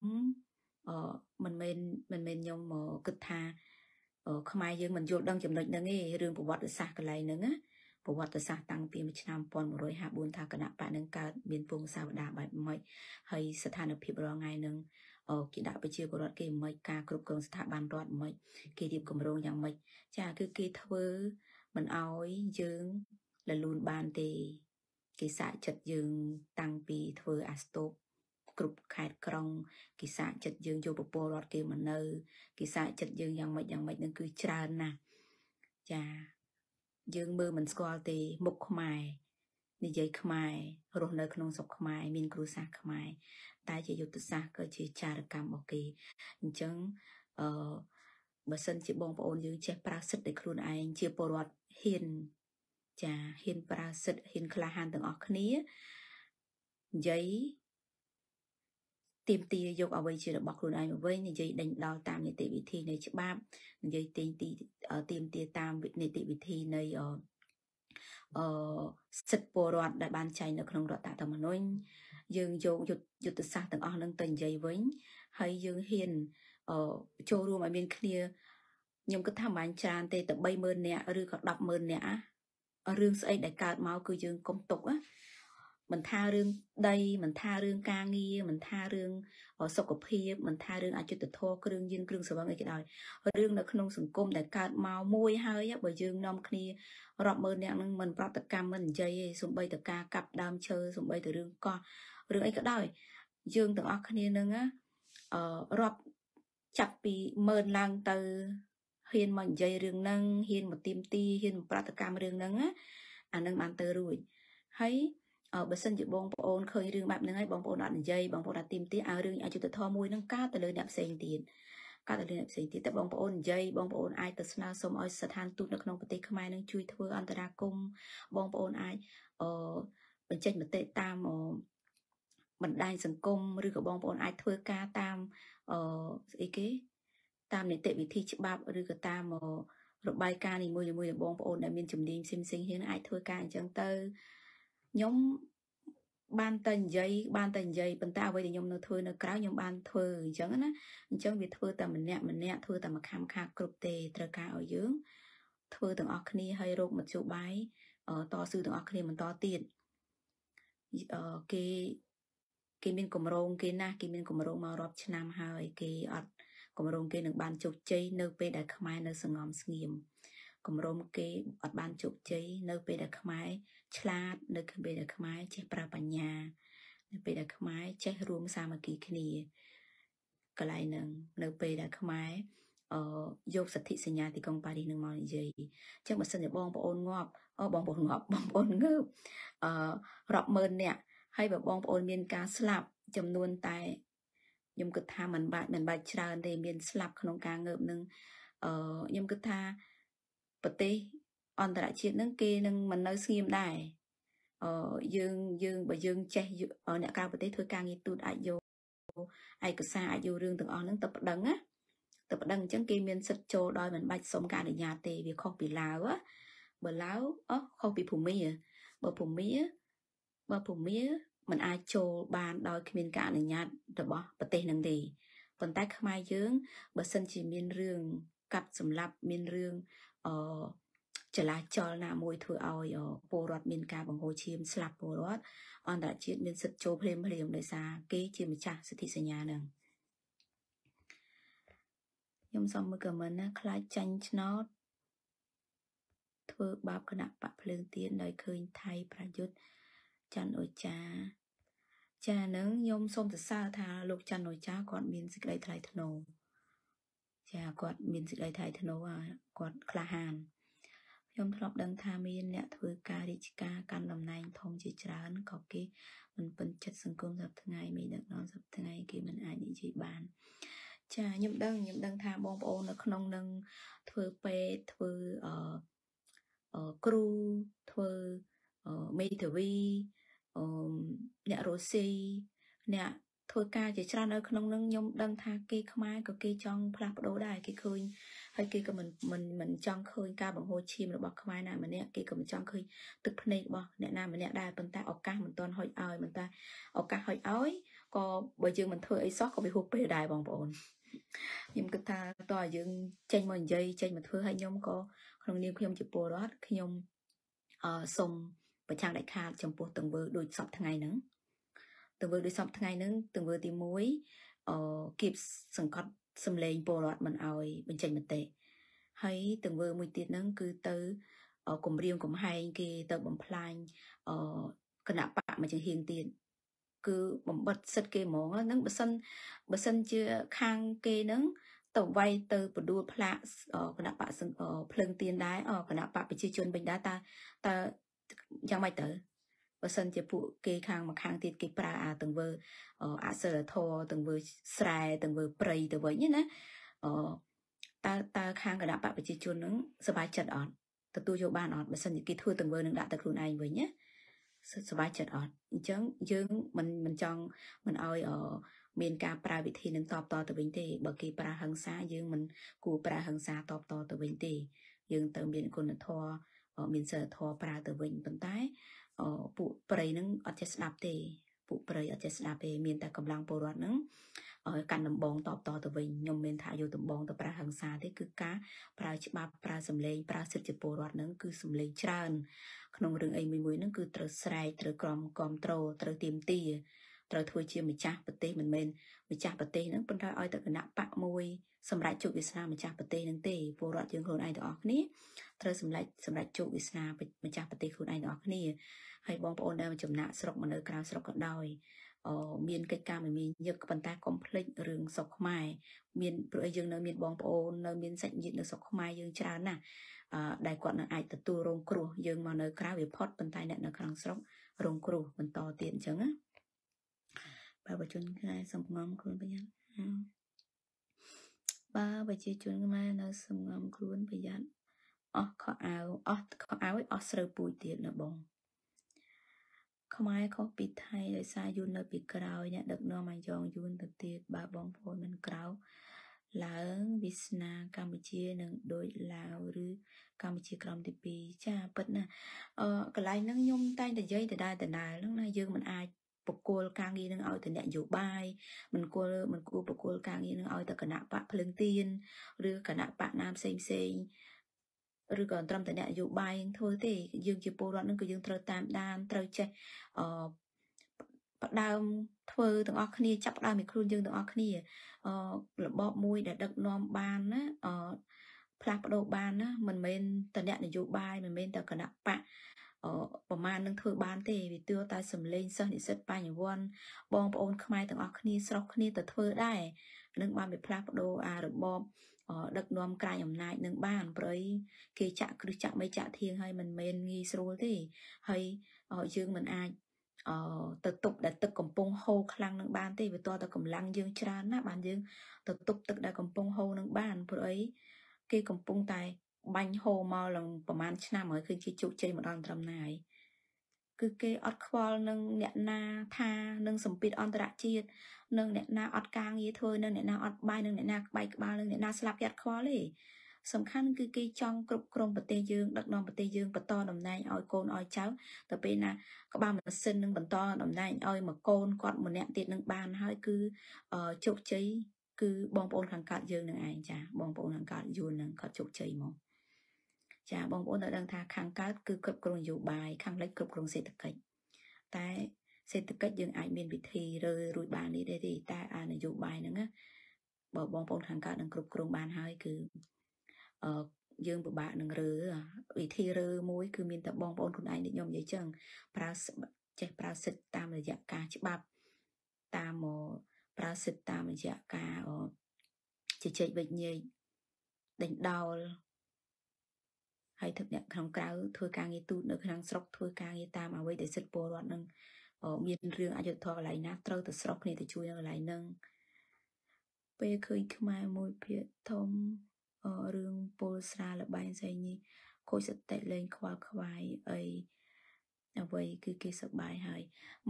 អឺមិនមែនមិនមែនខ្ញុំគិតថាខ្មែរយើងមិនយល់ដឹងចំណុចហ្នឹងទេរឿងប្រវត្តិសាស្ត្រកន្លែងហ្នឹងណាប្រវត្តិសាស្ត្រតាំងពីឆ្នាំ1154ថាគណៈបកនឹងកើតមានពងសាវតាបែបម៉េចហើយស្ថានភាពរងថ្ងៃនឹងគេដាក់ប្រជាពលរដ្ឋគេមិនការគ្រប់គ្រងស្ថាប័នរដ្ឋមិនគេរៀបគម្រោងយ៉ាងម៉េចចាគឺគេធ្វើ មិនអោយយើងលលូនបានទេ គេសាកចិត្តយើងតាំងពីធ្វើអាស្ទូបគ្រប់ខេត្តក្រុងគេសាកចិត្តយើងយកពពលរដ្ឋគេមកនៅគេសាកចិត្តយើងយ៉ាងម៉េចយ៉ាងម៉េចនឹងគឺច្រើនណាស់ចាយើងមើលមិនស្គាល់ទេមុខខ្មែរនិយាយខ្មែររស់នៅក្នុងស្រុកខ្មែរមានគ្រួសារខ្មែរតែជាយុទ្ធសាស្ត្រក៏ជាចារកម្មរបស់គេអញ្ចឹងអឺ បើសិនជាបងប្អូនយើងចេះប្រើសិទ្ធិដោយខ្លួនឯងជាពលរដ្ឋហ៊ានចាហ៊ានប្រើសិទ្ធិហ៊ានក្លាហានទាំងអស់គ្នានិយាយទៀមទាយកអ្វីជារបស់ខ្លួនឯងមកវិញនិយាយដេញដោលតាមនីតិវិធីនៃច្បាប់និយាយទៀងទីទៀមទាតាមនីតិវិធីនៃអឺសិទ្ធិពលរដ្ឋដែលបានចែងនៅក្នុងរដ្ឋធម្មនុញ្ញយើងយកយុទ្ធសាស្ត្រទាំងអស់នឹងទៅនិយាយវិញហើយយើងហ៊ាន ចូលរួមឲ្យមានគ្នាខ្ញុំគិតថាមិនបានច្រើនទេតែ30000នាក់ឬក៏100,000នាក់រឿងស្អីដែលកើតមកគឺយើងកុំទុកណាមិនថារឿងដីមិនថារឿងការងារមិនថារឿងសុខភាពមិនថារឿងអយុត្តិធម៌គ្រឿងយន្តគ្រឿងស្រវឹងអីក៏ដោយរឿងនៅក្នុងសង្គមដែលកើតមកមួយហើយបើយើងនាំគ្នារាប់ម៉ឺនអ្នកនឹងមិនប្រតិកម្មមិននិយាយទេសំបីតការកាប់ដើមឈើសំបីតរឿងកោះរឿងអីក៏ដោយយើងទាំងអស់គ្នានឹងអឺរាប់ ចាប់ពីម៉ឺនឡើងទៅហ៊ានមកនិយាយរឿងហ្នឹងហ៊ានមកទៀមទីហ៊ានមកប្រតិកម្មរឿងហ្នឹងអានឹងបានទៅរួចហើយបើសិនជាបងប្អូនឃើញរឿងបែបហ្នឹងហើយបងប្អូនអត់និយាយបងប្អូនអត់ទីមទីឲ្យរឿងអយុត្តិធម៌មួយហ្នឹងកើតទៅលើអ្នកផ្សេងទៀតកើតទៅលើអ្នកផ្សេងទៀតតែបងប្អូននិយាយបងប្អូនអាចទៅស្នើសុំឲ្យស្ថានទូតនៅក្នុងប្រទេសខ្មែរនឹងជួយធ្វើអន្តរាគមបងប្អូនអាចអឺបញ្ចេញមតិតាមបណ្ដាញសង្គមឬក៏បងប្អូនអាចធ្វើការតាម អឺស្អីគេតាមនីតិវិធីច្បាប់ឬក៏តាមរបាយការណ៍នីមួយៗរបស់បងប្អូនដែលមានជំនាញផ្សេងៗហ្នឹងអាចធ្វើការអញ្ចឹងទៅខ្ញុំបានតែនិយាយបានតែនិយាយប៉ុន្តែអ្វីដែលខ្ញុំនៅធ្វើនៅក្រៅខ្ញុំបានធ្វើអញ្ចឹងណាអញ្ចឹងវាធ្វើតែម្នាក់ម្នាក់ធ្វើតែមួយខាំខាគ្រប់ទេត្រូវការឲ្យយើងធ្វើទាំងអស់គ្នាឲ្យរោគមធ្យោបាយតស៊ូទាំងអស់គ្នាបន្តទៀតគេ គេមានកម្រងគេណាស់គេមានកម្រងមករាប់ឆ្នាំហើយគេអត់កម្រងគេនឹងបានជោគជ័យនៅពេលដែលខ្មែរនៅសងំស្ងៀមកម្រងគេអត់បានជោគជ័យនៅពេលដែលខ្មែរឆ្លាត នៅពេលដែលខ្មែរចេះប្រើបញ្ញា នៅពេលដែលខ្មែរចេះរួមសាមគ្គីគ្នាកន្លែងហ្នឹងនៅពេលដែលខ្មែរអឺយកសិទ្ធិសញ្ញាទីក្រុងប៉ារីសនឹងមកនិយាយអញ្ចឹងបើសិនជាបងប្អូនងាប់អូបងប្អូនងាប់បងប្អូនងើបអឺរាប់ម៉ឺននាក់ ហើយបើបងប្អូនមានការស្លាប់ចំនួនតែខ្ញុំគិតថាมันបាច់มันបាច់ច្រើនទេមានស្លាប់ក្នុងការងើបនឹងអឺខ្ញុំគិតថាប្រទេសអន្តរជាតិនឹងគេនឹងមិននៅស្ងៀមដែរអឺយើងយើងបើយើងចេះអ្នកក្រៅប្រទេសធ្វើការងារទូតអាចយកឯកសារអាចយករឿងទាំងអស់ហ្នឹងទៅប្តឹងណាទៅប្តឹងអញ្ចឹងគេមានសិទ្ធចូលដោយមិនបាច់សុំការអនុញ្ញាតទេវាខុសពីឡាវបើឡាវអូខុសពីភូមាបើភូមា បើភូមាมันអាចចូលបានដោយគ្មានការអនុញ្ញាតរបស់ប្រទេសនឹងទេប៉ុន្តែខ្មែរយើងបើសិនជាមានរឿងកាប់សម្លាប់មានរឿងអឺចលាចលណាមួយធ្វើឲ្យពលរដ្ឋមានការបង្ហូរឈាមស្លាប់ពលរដ្ឋអន្តរជាតិមានសិទ្ធិចូលភ្លាមភ្លាមដោយសារគេជាម្ចាស់សិទ្ធិសញ្ញានឹងខ្ញុំសូមមើលខមមិនណាខ្លាចចាញ់ឆ្នោតធ្វើបាបគណៈបកភ្លើងទៀនដោយឃើញថៃប្រយុទ្ធ ច័ន្ទអូចាចានឹងខ្ញុំសូមសរសើរថាលោកច័ន្ទអូចាគាត់មានសេចក្តីថ្លៃថ្នូរចាគាត់មានសេចក្តីថ្លៃថ្នូរគាត់ក្លាហានខ្ញុំធ្លាប់ដឹងថាមានអ្នកធ្វើការរាជការកាន់តំណែងធំជាច្រើនក៏គេមិនពេញចិត្តសង្គមសប្តាហ៍ថ្ងៃមានដឹកនាំសប្តាហ៍ថ្ងៃគេមិនអាចនិយាយបានចាខ្ញុំដឹងខ្ញុំដឹងថាបងប្អូននៅក្នុងនឹងធ្វើពេទ្យធ្វើអឺគ្រូធ្វើមេធាវី អឺអ្នករស់ស៊ីអ្នកធ្វើការជាច្រើននៅក្នុងនឹងខ្ញុំដឹងថាគេខ្មែរក៏គេចង់ផ្លាស់ប្ដូរដែរគេឃើញហើយគេក៏មិនមិនមិនចង់ឃើញការបង្ហូរឈាមរបស់ខ្មែរណាម្នាក់គេក៏មិនចង់ឃើញទឹកភ្នែករបស់អ្នកណាម្នាក់ដែរប៉ុន្តែឱកាសមិនទាន់ហុចឲ្យប៉ុន្តែឱកាសហុចឲ្យក៏បើយើងមិនធ្វើអីសោះក៏វាហួសពេលដែរបងប្អូនខ្ញុំគិតថាតើយើងចេញមកនិយាយចេញមកធ្វើឲ្យខ្ញុំក៏ក្នុងនាមខ្ញុំជាពលរដ្ឋខ្ញុំអឺសូម ប្រឆាំងដាច់ខាតចំពោះទង្វើដូចសពថ្ងៃហ្នឹងទង្វើដូចសពថ្ងៃហ្នឹងទង្វើទី1អឺគៀបសង្កត់សម្លេងពលរដ្ឋមិនអោយបញ្ចេញមតិហើយទង្វើមួយទៀតហ្នឹងគឺទៅគម្រាមកំហែងគេទៅបំផ្លាញអឺគណៈបកមួយចំហៀងទៀតគឺបំបត្តិសិទ្ធិគេហ្មងហ្នឹងបើសិនបើសិនជាខាងគេហ្នឹងទៅវាយទៅបដួលផ្លាកគណៈបកភ្លើងទៀនដែរគណៈបកប្រជាជនវិញដែរតើតើ យ៉ាងម៉េចទៅបើសិនជាពួកគេខាងមកខាងទៀតគេប្រើអាទង្វើអសិលធម៌ទង្វើស្រែទង្វើព្រៃទៅវិញណាអតើតើខាងគណៈបកប្រជាជននឹងសบายចិត្តអត់ទទួលយកបានអត់បើសិនជាគេធ្វើទង្វើនឹងដាក់ទៅខ្លួនឯងវិញណាសบายចិត្តអត់អញ្ចឹងយើងមិនមិនចង់មិនឲ្យមានការប្រើវិធីនឹងតបតទៅវិញទេបើគេប្រើហិង្សាយើងមិនគួរប្រើហិង្សាតបតទៅវិញទេយើងទៅមានគុណធម៌ មានសិលធម៌ប្រើទៅវិញប៉ុន្តែពួកប្រៃនឹងអត់ចេះស្ដាប់ទេពួកប្រៃអត់ចេះស្ដាប់ទេមានតែកម្លាំងពលរដ្ឋនឹងកាន់ដំបងតបតទៅវិញខ្ញុំមានថាយកដំបងទៅប្រើហិង្សាទេគឺការប្រើច្បាប់ប្រើសម្លេងប្រើសិទ្ធិជាពលរដ្ឋនឹងគឺសម្លេងច្រើនក្នុងរឿងអីមួយមួយនឹងគឺត្រូវស្រែកត្រូវក្រមគ្រប់ត្រូលត្រូវទៀមទា ត្រូវធ្វើជាម្ចាស់ប្រទេសមិនមែនម្ចាស់ប្រទេសហ្នឹងប៉ុន្តែឲ្យតែគណៈបកមួយសម្រាប់ជោគវាសនាម្ចាស់ប្រទេសហ្នឹងទេពលរដ្ឋយើងខ្លួនឯងទាំងអស់គ្នាត្រូវសម្រេចសម្រេចជោគវាសនាម្ចាស់ប្រទេសខ្លួនឯងទាំងអស់គ្នាហើយបងប្អូនដែលចំណាក់ស្រុកមកនៅក្រៅស្រុកក៏ដោយអមានកិច្ចការមិនមានញឹកប៉ុន្តែកុំភ្លេចរឿងសុខខ្មែរមានព្រោះយើងនៅមានបងប្អូននៅមានសាច់ញាតិនៅសុខខ្មែរយើងច្រើនណាស់អឺដែលគាត់នឹងអាចទទួលរងគ្រោះយើងមកនៅក្រៅវាផុតប៉ុន្តែអ្នកនៅក្នុងស្រុករងគ្រោះបន្តទៀតអញ្ចឹងណា បើបជនខ្មែរសំងំខ្លួនប្រយ័ត្នបើប្រជាជនខ្មែរនៅសំងំខ្លួនប្រយ័ត្នអស់ខោអាវអស់ខោអាវអស់ស្រូវពូជទៀតណាបងខ្មែរខុសពីថៃដោយសារយួននៅពីក្រោយអ្នកដឹកនាំអាយ៉ងយួនទៅទៀតបើបងប្អូនមិនក្រៅឡើងវាសនាកម្ពុជានឹងដូចឡាវឬកម្ពុជាក្រមទី2ចាពិតណាអឺកន្លែងហ្នឹងខ្ញុំតែងតែនិយាយដដែលដដែលហ្នឹងណាយើងមិនអាច បកគលការងារនឹងឲ្យទៅអ្នកនយោបាយមិនគល់មិនគួរបកគលការងារនឹងឲ្យទៅគណៈបកភ្លើងទៀនឬគណៈបកណាផ្សេងផ្សេងឬក៏ត្រឹមតែអ្នកនយោបាយធ្វើទេយើងជាពលរដ្ឋនឹងគឺយើងត្រូវតាមដានត្រូវចេះអឺផ្ដើមធ្វើទាំងអស់គ្នាចាប់ផ្ដើមពីខ្លួនយើងទាំងអស់គ្នាអឺរបបមួយដែលដឹកនាំបានណាអឺផ្លាស់ប្ដូរបានណាមិនមែនតអ្នកនយោបាយមិនមែនតគណៈបក ប្រមាណនឹងធ្វើបានទេវាទឿតែសំលេងសិស្សនិស្សិតបញ្ញវន្តបងប្អូនខ្មែរទាំងអស់គ្នាស្រុកគ្នាទៅធ្វើដែរនឹងបានវាផ្លាស់ប្ដូរអារបបដឹកនាំក្រៅអំណាចនឹងបានព្រៃគេចាក់គ្រឹះចាក់មិនចាក់ធៀងហើយមិនមែនងាយស្រួលទេហើយយើងមិនអាចអឺទៅទប់ដែលទឹកកំពុងហូរខ្លាំងនឹងបានទេវាតតែកម្លាំងយើងច្រើនណាស់បានយើងទៅទប់ទឹកដែលកំពុងហូរនឹងបានព្រោះអីគេកំពុងតែ បាញ់ហូរមកឡើងប្រហែលឆ្នាំហើយឃើញជាជោគជ័យមកដល់ត្រឹមណាហើយគឺគេអត់ខ្វល់នឹងអ្នកណាថានឹងសម្ពាធអន្តរជាតិនឹងអ្នកណាអត់ការងារធ្វើនឹងអ្នកណាអត់បាយនឹងអ្នកណាក្បែកក្បាលនឹងអ្នកណាស្លាប់គេអត់ខ្វល់ទេសំខាន់គឺគេចង់គ្រប់គ្រងប្រទេសយើងដឹកនាំប្រទេសយើងបន្តតំណែងឲ្យកូនឲ្យចៅទៅពេលណាក្បាលម៉ាស៊ីននឹងបន្តតំណែងឲ្យមកកូនគាត់ម្នាក់ទៀតនឹងបានហើយគឺជោគជ័យគឺបងប្អូនខាងកើតយើងនឹងឯងចាបងប្អូនខាងកើតយួននឹងគាត់ជោគជ័យមក ចាបងប្អូនត្រូវដឹងថាខាងកើតគឺគ្រប់គ្រងនយោបាយខាងលិចគ្រប់គ្រងសេដ្ឋកិច្ចតែសេដ្ឋកិច្ចយើងអាចមានវិធីរើរួចបាននេះទេតែអានយោបាយហ្នឹងណាបើបងប្អូនខាងកើតនឹងគ្រប់គ្រងបានហើយគឺអឺយើងពិបាកនឹងរើវិធីរើមួយគឺមានតែបងប្អូនខ្លួនឯងដូចខ្ញុំនិយាយចឹងប្រើចេះប្រើសិទ្ធតាមរយៈការច្បាប់តាមប្រើសិទ្ធតាមរយៈការជជែកវិញ្ញាណដេញដោល ហើយទឹកអ្នកក្នុងក្រៅធ្វើការងារទូតនៅក្នុងស្រុកធ្វើការងារតាមអ្វីដែលសិទ្ធិពលរដ្ឋនឹងមានរឿងអយុធធម៌កន្លែងណាត្រូវទៅស្រុកគ្នាទៅជួយនៅកន្លែងហ្នឹងពេលឃើញខ្មែរមួយភាគធំរឿងពលស្រាលបែងស្អីនេះខូចសតិលេងខ្វល់ខ្វាយអីអ្វីគឺគេសប្បាយហើយ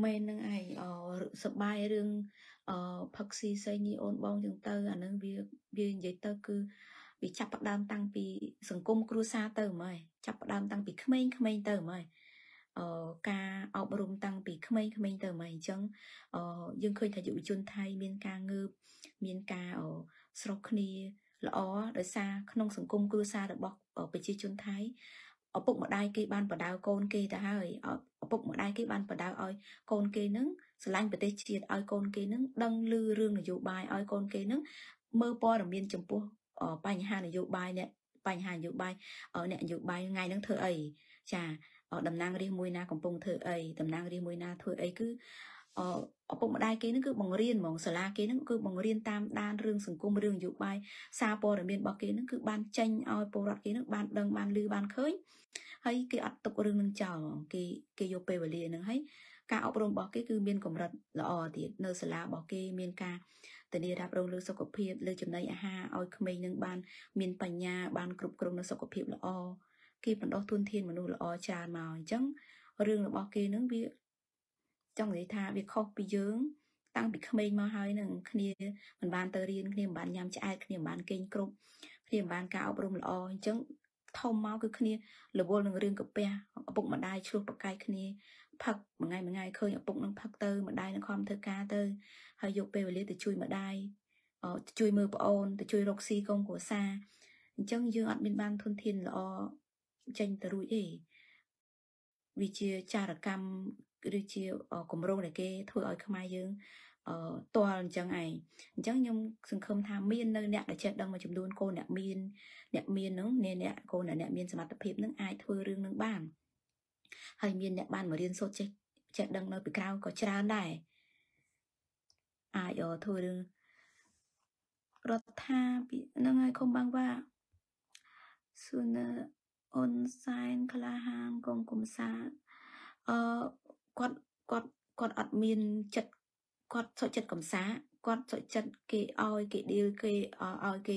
មែននឹងឯងអសប្បាយរឿងអផឹកស៊ីស្អីនេះអូនបងចឹងទៅអានឹងវាវានិយាយទៅគឺ វាចាប់ផ្ដើមតាំងពីសង្គមគ្រួសារទៅហ្មងចាប់ផ្ដើមតាំងពីក្មេងៗទៅហ្មងអឺការអប់រំតាំងពីក្មេងៗទៅមកអញ្ចឹងអឺយើងឃើញថាយុវជនថៃមានការងើបមានការស្រុកគ្នាល្អដោយសារក្នុងសង្គមគ្រួសាររបស់ប្រជាជនថៃឪពុកម្ដាយគេបានបដៅកូនគេទៅហើយឪពុកម្ដាយគេបានបដៅឲ្យកូនគេនឹងស្រឡាញ់ប្រទេសជាតិឲ្យកូនគេនឹងដឹងឮរឿងនយោបាយឲ្យកូនគេនឹងមើលព័ត៌មានចំពោះ បញ្ហានយោបាយអ្នកបញ្ហានយោបាយអ្នកនយោបាយថ្ងៃហ្នឹងធ្វើអីចាតំណាងរាស្ត្រមួយណាកំពុងធ្វើអីតំណាងរាស្ត្រមួយណាធ្វើអីគឺអឪពុកម្ដាយគេនឹងគឺបង្រៀនហ្មងសាលាគេនឹងគឺបង្រៀនតាមដានរឿងសង្គមរឿងនយោបាយសារព័ត៌មានរបស់គេនឹងគឺបានចេញឲ្យពលរដ្ឋគេនឹងបានដឹងបានឮបានឃើញហើយគេអត់ទុករឿងនឹងចោលហ្មងគេគេយកពេលវេលានឹងហើយការអប់រំរបស់គេគឺមានកម្រិតល្អទៀតនៅសាលារបស់គេមានការ ធានារ៉ាប់រងលើសុខភាពលើចំណីអាហារឲ្យក្មេងនឹងបានមានបញ្ញាបានគ្រប់គ្រងនៅសុខភាពល្អគេបណ្ដោះទុនធានមនុស្សល្អច្រើនមកអញ្ចឹងរឿងរបស់គេនឹងវាចង់និយាយថាវាខុសពីយើង តាំងពីក្មេងមកហើយនឹងគ្នាមិនបានទៅរៀនគ្នាមិនបានញ៉ាំឆ្អែតគ្នាមិនបានគេងគ្រប់គ្នាមិនបានការអប់រំល្អអញ្ចឹងធំមកគឺគ្នារវល់នឹងរឿងកាពះឪពុកម្ដាយឆ្លោះប្រកែកគ្នា ផឹកមួយថ្ងៃមួយថ្ងៃឃើញឪពុកនឹងផឹកទៅម្ដាយនឹងខំធ្វើការទៅហើយយកពេលវេលាទៅជួយម្ដាយជួយមើលប្អូនទៅជួយរកស៊ីកូនគ្រួសារអញ្ចឹងយើងអត់មានបានធនធានល្អចេញទៅរួចទេវាជាចារកម្មឬជាគម្រោងដែលគេធ្វើឲ្យខ្មែរយើងអឺតលអញ្ចឹងឯងអញ្ចឹងខ្ញុំសង្ឃឹមថាមាននៅអ្នកដែលចេះដឹងមួយចំនួនកូនអ្នកមានអ្នកមាននឹងអ្នកកូនអ្នកមានសមត្ថភាពនឹងអាចធ្វើរឿងនឹងបាន ហើយមានអ្នកបានមករៀនសូត្រចេះចេះដឹងនៅពីក្រៅក៏ច្រើនដែរអាចធ្វើរឿងរដ្ឋាភិនឹងហើយខំបាំងว่าសុនអនសែនក្លាហានកងគុំសាអឺគាត់គាត់គាត់អត់មានចិត្តគាត់សុខចិត្តកំសា គាត់សុខចិត្តគេឲ្យគេឌីលគេឲ្យគេ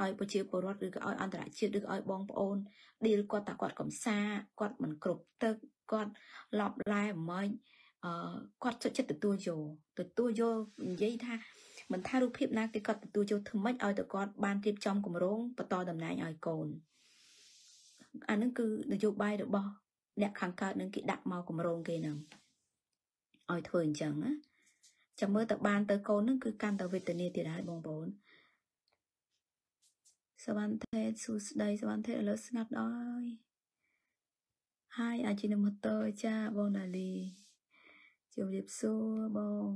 ឲ្យប្រជាពលរដ្ឋឬក៏ឲ្យអន្តរជាតិឬក៏ឲ្យបងប្អូនឌីលគាត់ថាគាត់កំសាគាត់មិនគ្រប់ទឹកគាត់ឡប់ឡែមិនអឺគាត់សុខចិត្តទទួលយកទទួលយកនិយាយថាមិនថារូបភាពណាគេគាត់ទទួលយកធ្វើម៉េចឲ្យតែគាត់បានរៀបចំគម្រោងបន្តតំណែងឲ្យកូនអានឹងគឺនយោបាយរបស់អ្នកខាងកើតនឹងគេដាក់មកគម្រោងគេនឹងឲ្យធ្វើអញ្ចឹងណា ចាំមើលទៅបានទៅកូននឹងគឺកាន់តែវេទនាទៀតហើយបងប្អូនសវណ្ណទេសួស្ដីសវណ្ណទេឥឡូវស្ងាត់ដល់ហើយអាជីនម៉ូតូចាបងណាលីជម្រាបសួរបង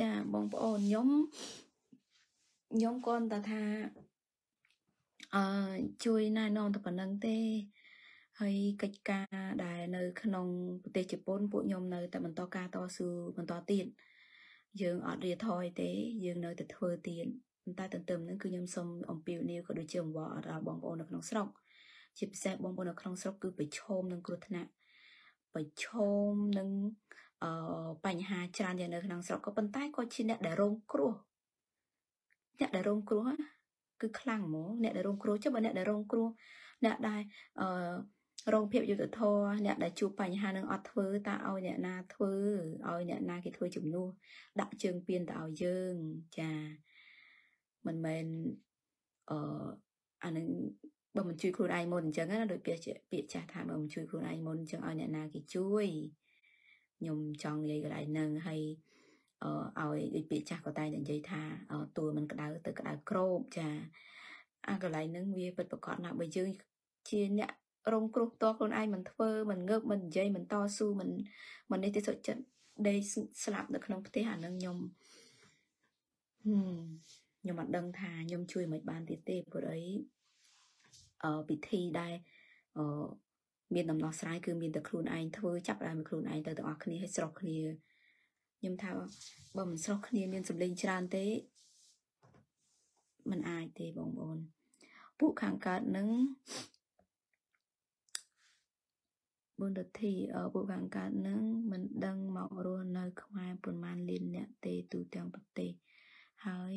ចាបងប្អូនខ្ញុំខ្ញុំគាត់តែថាអឺជួយណែនាំតែប៉ុណ្្នឹងទេ ហើយកិច្ចការដែលនៅ ក្នុងប្រទេសជប៉ុនពួកខ្ញុំនៅតែបន្តការតស៊ូបន្តទៀតយើងអត់រៀថយទេ យើងនៅតែធ្វើទៀតប៉ុន្តែទន្ទឹមនឹងគឺខ្ញុំសូមអំពាវនាវក៏ដូចជាអង្វរដល់បងប្អូននៅក្នុងស្រុកជាពិសេសបងប្អូននៅក្នុងស្រុកគឺប្រឈមនឹងគ្រោះថ្នាក់ប្រឈមនឹងអឺបញ្ហាច្រើនយ៉ាងនៅក្នុងស្រុកក៏ប៉ុន្តែក៏ជាអ្នកដែលរងគ្រោះអ្នកដែលរងគ្រោះគឺខ្លាំងហ្មងអ្នកដែលរងគ្រោះចុះបើអ្នកដែលរងគ្រោះអ្នកដែលអឺ រងភាពយុត្តិធម៌អ្នកដែលជួបបញ្ហានឹងអត់ធ្វើតើឲ្យអ្នកណាធ្វើឲ្យអ្នកណាគេធ្វើជំនួសដាក់ជើងពៀនទៅឲ្យយើងចាមិនមែនអឺអានឹងបើមិនជួយខ្លួនឯងមុនអញ្ចឹងណាដូចពាក្យពាក្យចាស់ថាបើមិនជួយខ្លួនឯងមុនអញ្ចឹងឲ្យអ្នកណាគេជួយខ្ញុំចង់និយាយកន្លែងហ្នឹងហើយអឺឲ្យដូចពាក្យចាស់ក៏តែងតែនិយាយថាទួលមិនក្តៅទៅក្តៅក្របចាអាកន្លែងហ្នឹងវាពិតប្រកបណាស់បើយើងជាអ្នក រងគ្រោះតខ្លួនឯងមិនធ្វើមិនងើបមិននិយាយមិនតស៊ូមិនមិននេះទេសុខចិត្តដេកស្លាប់នៅក្នុងផ្ទះអានឹងខ្ញុំខ្ញុំអត់ដឹងថាខ្ញុំជួយមិនបានទៀតទេព្រោះអីអឺពិធីដែលអឺមានដំណោះស្រាយគឺមានតែខ្លួនឯងធ្វើចាប់ដើមខ្លួនឯងទៅទាំងអស់គ្នាឲ្យស្រុកគ្នាខ្ញុំថាបើមិនស្រុកគ្នាមានសម្លេងច្រើនទេมันអាចទេបងប្អូនពួកខាងកើតនឹង បុណ្យធីពួកខាងកើតនឹងមិនដឹងមករស់នៅ ខ្មែរប៉ុន្មានលានអ្នកទេទូទាំងប្រទេសហើយ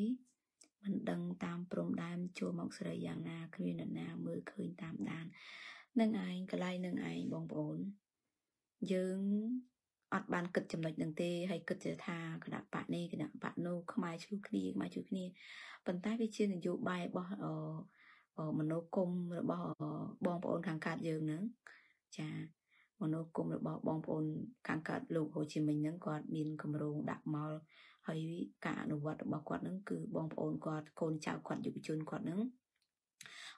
មិនដឹងតាមព្រំដែនចូលមកស្រីយ៉ាងណាគ្មានអ្នកណាមើលឃើញតាមដាននឹងឯងកន្លែងនឹងឯងបងប្អូន យើងអត់បានគិតចំណុចនឹងទេហើយគិតថាគណៈបកនេះគណៈបកនោះខ្មែរជួយគ្នាខ្មែរជួយគ្នាប៉ុន្តែវាជានយោបាយរបស់អឺមនោគមរបស់បងប្អូនខាងកើតយើងហ្នឹងចា មនោគមរបស់បងប្អូនខាងកើតលោកហូជីមិញហ្នឹងគាត់មានគម្រោងដាក់មកហើយការអនុវត្តរបស់គាត់ហ្នឹងគឺបងប្អូនគាត់កូនចៅគាត់យុវជនគាត់ហ្នឹង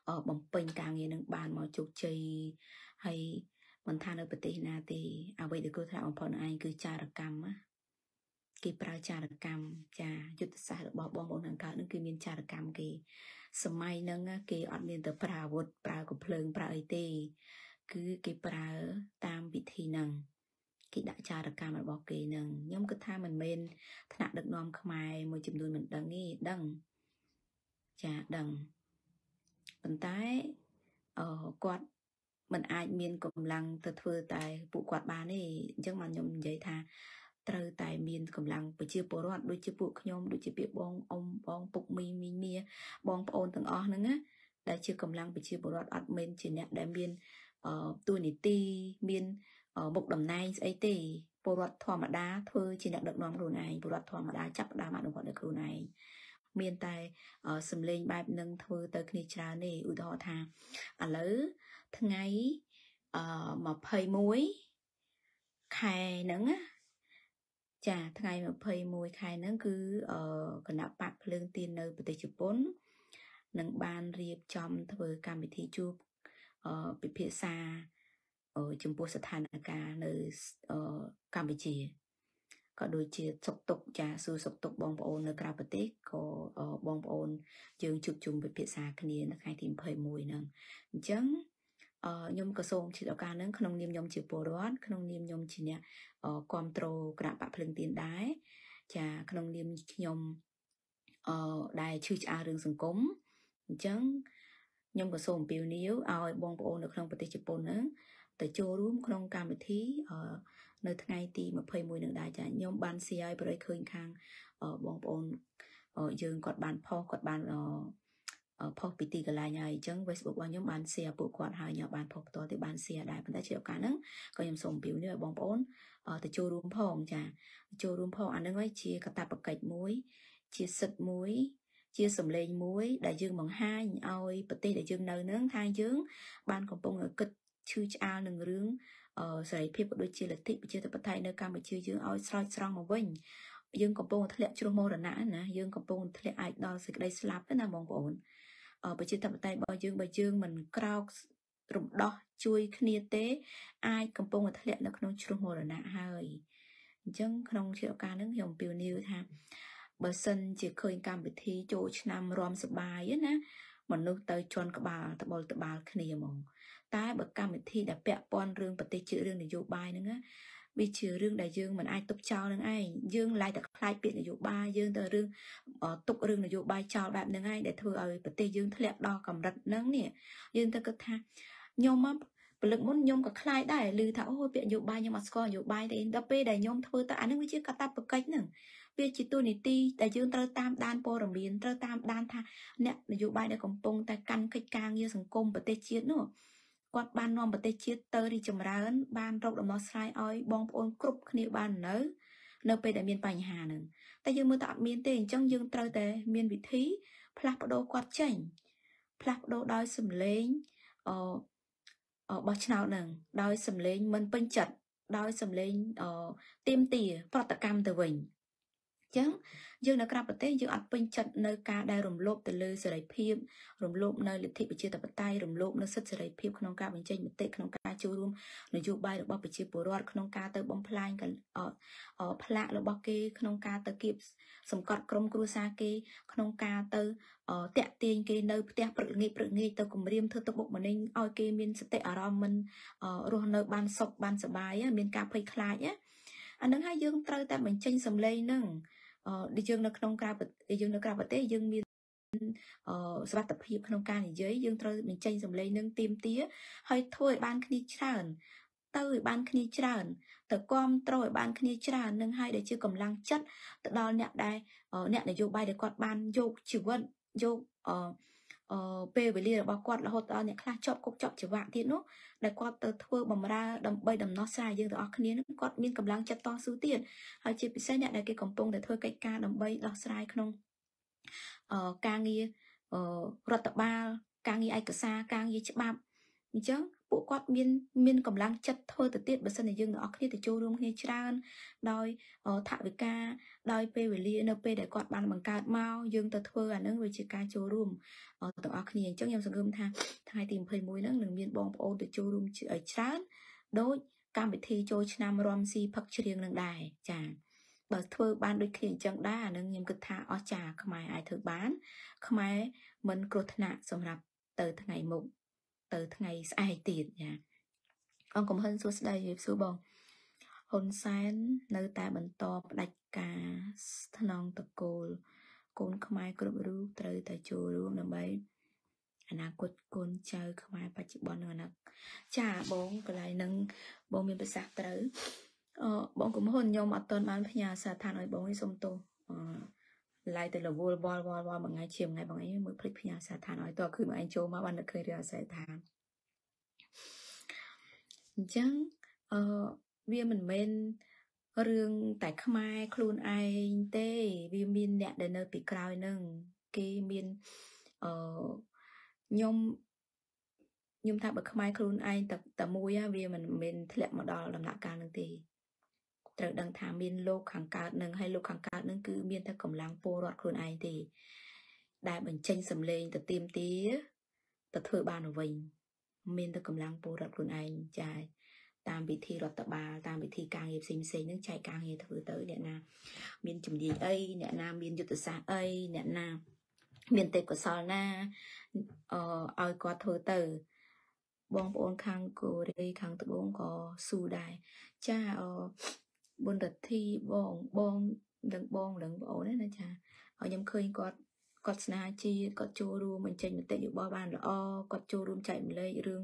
អឺបំពេញការងារនឹងបានមកជោគជ័យហើយមិនថានៅប្រទេសណាទេអ្វីដែលគ្រោះថ្នាក់បំផុតនឹងឯងគឺចារកម្មណាគេប្រើចារកម្មចាយុទ្ធសាស្ត្ររបស់បងប្អូនខាងកើតនឹងគឺមានចារកម្មគេសម័យហ្នឹងគេអត់មានទៅប្រើអាវុធប្រើកំភ្លើងប្រើអីទេ គឺគេប្រើតាមវិធីហ្នឹងគេដាក់ចារកម្មរបស់គេនឹងខ្ញុំគិតថាមិនមែនថ្នាក់ដឹកនាំខ្មែរមួយចំនួនមិនដឹងទេដឹងចាដឹងប៉ុន្តែអឺគាត់មិនអាចមានកម្លាំងទៅធ្វើតែពួកគាត់បានទេអញ្ចឹងមកខ្ញុំនិយាយថាត្រូវតែមានកម្លាំងប្រជាពលរដ្ឋដូចជាពួកខ្ញុំដូចជាពាក្យបងអ៊ំបងពុកមីមីមាបងប្អូនទាំងអស់ហ្នឹងណាដែលជាកម្លាំងប្រជាពលរដ្ឋអត់មែនជាអ្នកដែលមាន ទួនាទីមានមុខតំណែងស្អីទេពលរដ្ឋធម្មតាធ្វើជាអ្នកដឹកនាំខ្លួនឯងពលរដ្ឋធម្មតាចាប់ផ្ដើមអនុវត្តដោយខ្លួនឯងមានតែសម្លេងបែបនឹងធ្វើទៅគ្នាច្រើនទេឧទាហរណ៍ថាឥឡូវថ្ងៃអឺ21ខែហ្នឹងចាថ្ងៃ21ខែហ្នឹងគឺអឺគណៈបកភ្លើងទៀននៅប្រទេសជប៉ុននឹងបានរៀបចំធ្វើកម្មវិធីជួបអឺ ពិភាក្សាចំពោះស្ថានភាពនៅកម្ពុជាក៏ដូចជាសុខទុក្ខចាសួរសុខទុក្ខបងប្អូននៅក្រៅប្រទេសក៏បងប្អូនយើងជួបជុំពិភាក្សាគ្នានៅថ្ងៃទី21ហ្នឹងអញ្ចឹងអឺខ្ញុំក៏សូមជាឱកាសហ្នឹងក្នុងនាមខ្ញុំជាពលរដ្ឋក្នុងនាមខ្ញុំជាអ្នកគ្រប់គ្រងគណៈបកភ្លឹងទៀនដែរចាក្នុងនាមខ្ញុំអឺដែលឈឺឆ្អាលរឿងសង្គមអញ្ចឹង ខ្ញុំក៏សូមអំពាវនាវឲ្យបងប្អូននៅក្នុងប្រទេសជប៉ុនហ្នឹងទៅចូលរួមក្នុងកម្មវិធីអឺនៅថ្ងៃទី21នឹងដែរចាខ្ញុំបានសៀឲ្យប្រយឃើញខាងបងប្អូនយើងគាត់បានផុសគាត់បានផុសពីទីកន្លែងហើយអញ្ចឹង Facebook របស់ខ្ញុំបាន share ពួកគាត់ហើយខ្ញុំបានផុសផ្ទាល់ទៅបាន share ដែរប៉ុន្តែជាឱកាសហ្នឹងក៏ខ្ញុំសូមអំពាវនាវឲ្យបងប្អូនទៅចូលរួមផងចាចូលរួមផងអាហ្នឹងហើយជាកតាបកិច្ចមួយ ជាសិទ្ធិមួយ ជាសម្លេងមួយដែលយើងបង្ហាញឲ្យប្រទេសដែលយើងនៅនឹងថាយើងបានកំពុងគិតឈឺឆ្អាលនឹងរឿងសេរីភាពក៏ដូចជាលទ្ធិប្រជាធិបតេយ្យនៅកម្ពុជាយើងឲ្យស្រោចស្រង់មកវិញយើងកំពុងធ្លាក់ជ្រុះមរណៈណាយើងកំពុងធ្លាក់អាចដល់សេចក្តីស្លាប់ណាបងប្អូនប្រជាធិបតេយ្យរបស់យើងបើយើងមិនក្រោករំដោះជួយគ្នាទេ អាចកំពុងតែធ្លាក់នៅក្នុងជ្រោះមរណៈហើយអញ្ចឹងក្នុងជាឱកាសហ្នឹងខ្ញុំពៀវនាវថា បើសិនជាឃើញកម្មវិធីចូលឆ្នាំរំសបាយណាមនុស្សទៅជន់ក្បាលតបល់តបាលគ្នាហ្មង តែបើកម្មវិធីដែលពាក់ព័ន្ធរឿងប្រទេសជាតិរឿងនយោបាយហ្នឹងណាវាជារឿងដែលយើងមិនអាចទុកចោលនឹងឯងយើងឡាយតែខ្លាចពាក្យនយោបាយយើងទៅរឿងទុករឿងនយោបាយចោលបែបហ្នឹងឯងដែលធ្វើឲ្យប្រទេសយើងធ្លាក់ដល់កម្រិតហ្នឹងនេះយើងទៅគិតថាខ្ញុំមក ពលឹកមុនខ្ញុំក៏ខ្លាចដែរឮថាអូពាក្យនយោបាយខ្ញុំអត់ស្គាល់នយោបាយទេដល់ពេលដែលខ្ញុំធ្វើទៅអានឹងវាជាកតាបកិច្ចហ្នឹងវាជាទូនីតិដែលយើងត្រូវតាមដានព័ត៌មានត្រូវតាមដានថាអ្នកនយោបាយដែលកំពុងតែកាន់កិច្ចការងារសង្គមប្រទេសជាតិនោះគាត់បាននាំប្រទេសជាតិទៅរីចម្រើន បានរកដំណោះស្រាយឲ្យបងប្អូនគ្រប់គ្នាបាននៅនៅពេលដែលមានបញ្ហាហ្នឹងតែយើងមើលតែអត់មានទេអញ្ចឹងយើងត្រូវតែមានវិធីផ្លាស់ប្ដូរគាត់ចេញផ្លាស់ប្ដូរដោយសម្លេងអ បោះឆ្នោតហ្នឹងដោយសម្លេងមិនពេញចិត្តដោយសម្លេងទៀមទាប្រតិកម្មទៅវិញ ចឹងយើងនៅក្រៅប្រទេសយើងអត់ពេញចិត្តនៅការដែលរំលោភទៅលើសេរីភាពរំលោភនៅលទ្ធិប្រជាធិបតេយ្យរំលោភនៅសិទ្ធិសេរីភាពក្នុងការបញ្ចេញមតិក្នុងការចូលរួមនយោបាយរបស់ប្រជាពលរដ្ឋក្នុងការទៅបំផ្លាញផ្លាករបស់គេ ក្នុងការទៅគៀបសង្កត់ក្រុមគ្រួសារគេ ក្នុងការទៅតាក់ទាញគេនៅផ្ទះព្រឹកល្ងាចព្រឹកល្ងាចទៅគម្រាមធ្វើទុកបុកម្នេញឲ្យគេមានសតិអារម្មណ៍មិនរស់នៅបានសុខបានសុបាយមានការភ័យខ្លាចអានឹងហើយយើងត្រូវតែបញ្ចេញសម្លេងនឹង ដូចយើងនៅក្នុងក្រៅយើងនៅក្រៅប្រទេសយើងមានអឺសវត្ថភាពក្នុងការនិយាយយើងត្រូវបញ្ចេញសម្លេងនឹងទៀមទាហើយធ្វើឲ្យបានគ្នាច្រើនទៅឲ្យបានគ្នាច្រើនទៅគ្រប់គ្រងឲ្យបានគ្នាច្រើននឹងឲ្យដែលជាកម្លាំងចិត្តទៅដល់អ្នកដែលអ្នកនយោបាយដែលគាត់បានយកជីវិតយកអឺអឺ ពេលវេលារបស់គាត់រហូតដល់អ្នកខ្លះជាប់គុកជាប់ច្បាប់ទៀតនោះដែលគាត់ទៅធ្វើបំរើដើម្បីដំណោះស្រាយយើងទាំងអស់គ្នានឹងគាត់មានកម្លាំងចិត្តតស៊ូទៀតហើយជាពិសេសអ្នកដែលគេកំពុងតែធ្វើកិច្ចការដើម្បីដោះស្រាយក្នុងអឺការងាររដ្ឋបាលការងារឯកសារការងារច្បាប់អញ្ចឹង ពួកគាត់មានមានកម្លាំងចិត្តធ្វើទៅទៀតបើសិនជាយើងទាំងអស់គ្នាទៅចូលរួមគ្នាច្រើន ដោយថវិកាដោយពេលវេលានៅពេលដែលគាត់បានបង្កើតមកយើងទៅធ្វើអានឹងវាជាការចូលរួមទាំងអស់គ្នាអញ្ចឹងខ្ញុំសង្ឃឹមថាថ្ងៃទី21ហ្នឹងនឹងមានបងប្អូនទៅចូលរួមច្រើនដោយកម្មវិធីចូលឆ្នាំរំស៊ីផឹកច្រៀងនឹងដែរចា៎បើធ្វើបានដូចគ្នាអញ្ចឹងដែរអានឹងខ្ញុំគិតថាអស្ចារ្យខ្មែរអាចធ្វើបាន ខ្មែរមិនគ្រោះថ្នាក់សម្រាប់ទៅថ្ងៃមុខ ទៅថ្ងៃស្អែកទៀតចាអង្គកំហិនសួស្ដីជំរាបសួរបងហ៊ុនសែននៅតែបន្តផ្ដាច់ការថ្នងតកូលកូនខ្មែរគ្រប់រូបត្រូវតែចូលរួមដើម្បីអនាគតកូនចៅខ្មែរបច្ចុប្បន្ននិងអនាគតចាបងកន្លែងហ្នឹងបងមានប្រសាសន៍ត្រូវអឺបងកំហ៊ុនខ្ញុំអត់ទាន់បានផ្ញើសារឋានឲ្យបងនេះសុំទោសអឺ ឡាយទៅរវល់វល់វល់វល់មួយថ្ងៃជាមួយថ្ងៃបងអីមើលភ្លេចផ្ញើសារឋានឲ្យតើគឺបងឯងចូលមកបាននឹកឃើញរឿងសារឋានអញ្ចឹងអឺវាមិនមែនរឿងតែខ្មែរខ្លួនឯងទេវាមានអ្នកដែលនៅពីក្រោយនឹងគេមានអឺខ្ញុំខ្ញុំថាបើខ្មែរខ្លួនឯងតែតែមួយវាមិនមែនធ្លាក់មកដល់ដំណាក់កាលនឹងទេ ត្រូវដឹងថាមានលោកខាងកើតនឹងហើយលោកខាងកើតនឹងគឺមានតែកម្លាំងពលរដ្ឋខ្លួនឯងទេ ដែលបញ្ចេញសម្លេងទៅទៀមទាទៅធ្វើបានវិញមានតែកម្លាំងពលរដ្ឋខ្លួនឯងចាតាមវិធីរដ្ឋបាលតាមវិធីការងារផ្សេងផ្សេងនឹងចែកការងារធ្វើទៅអ្នកណា មានជំនាញអីអ្នកណាមានយុទ្ធសាស្ត្រអីអ្នកណា មានទេពកោសលណាអឺឲ្យគាត់ធ្វើទៅ បងប្អូនខាងកូរ៉េខាងត្បូងក៏ស៊ូដែរចាអ បុនរទ្ធីបងបងនឹងបងនឹងបងអូនណាចាហើយខ្ញុំឃើញគាត់គាត់ស្នាជាតិគាត់ចូលរួមបញ្ចេញមតិយោបល់បានល្អគាត់ចូលរួមចែកម្លែករឿង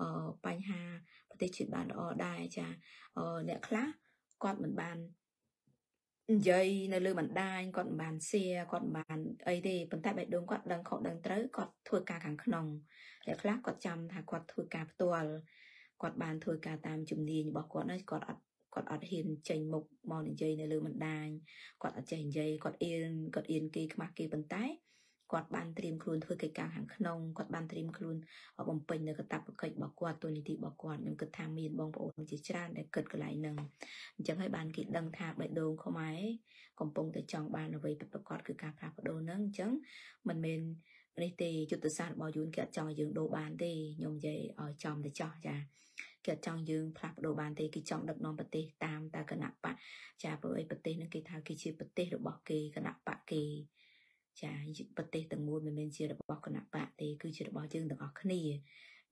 អឺបញ្ហាប្រទេសជាតិបានល្អដែរចាអឺអ្នកខ្លះគាត់មិនបាននិយាយនៅលើបណ្ដាញគាត់មិនបានសៀគាត់មិនបានអីទេប៉ុន្តែបេះដូងគាត់ដឹងខុសដឹងត្រូវគាត់ធ្វើការខាងក្នុងអ្នកខ្លះគាត់ចាំថាគាត់ធ្វើការផ្ទាល់គាត់បានធ្វើការតាមជំនាញរបស់គាត់ណាគាត់អត់ គាត់អត់ហ៊ានចេញមុខមកនិយាយនៅលើបណ្ដាញគាត់អត់ចេះនិយាយគាត់អៀនគាត់អៀនគេខ្មាស់គេប៉ុន្តែគាត់បានត្រៀមខ្លួនធ្វើកិច្ចការខាងក្នុងគាត់បានត្រៀមខ្លួនបំពេញនៅកាតព្វកិច្ចរបស់គាត់ទូនីតិរបស់គាត់ខ្ញុំគិតថាមានបងប្អូនជាច្រើនដែលគិតកន្លែងហ្នឹងអញ្ចឹងហើយបានគេដឹងថាបេះដូងខ្មែរកំពុងតែចង់បានអ្វីពិតប្រាកដគឺការផ្លាស់ប្ដូរហ្នឹងអញ្ចឹងមិនមែន នេះទេយុទ្ធសាស្ត្ររបស់យួនគេអត់ចង់ឲ្យយើងដូរបានទេខ្ញុំនិយាយឲ្យចំទៅចោះចាគេអត់ចង់យើងផ្លាស់ប្ដូរបានទេគេចង់ដឹកនាំប្រទេសតាមតែគណៈបកចាព្រោះអីប្រទេសហ្នឹងគេថាគេជាប្រទេសរបស់គេគណៈបកគេចាប្រទេសទាំងមូលមិនមែនជារបស់គណៈបកទេគឺជារបស់យើងទាំងអស់គ្នា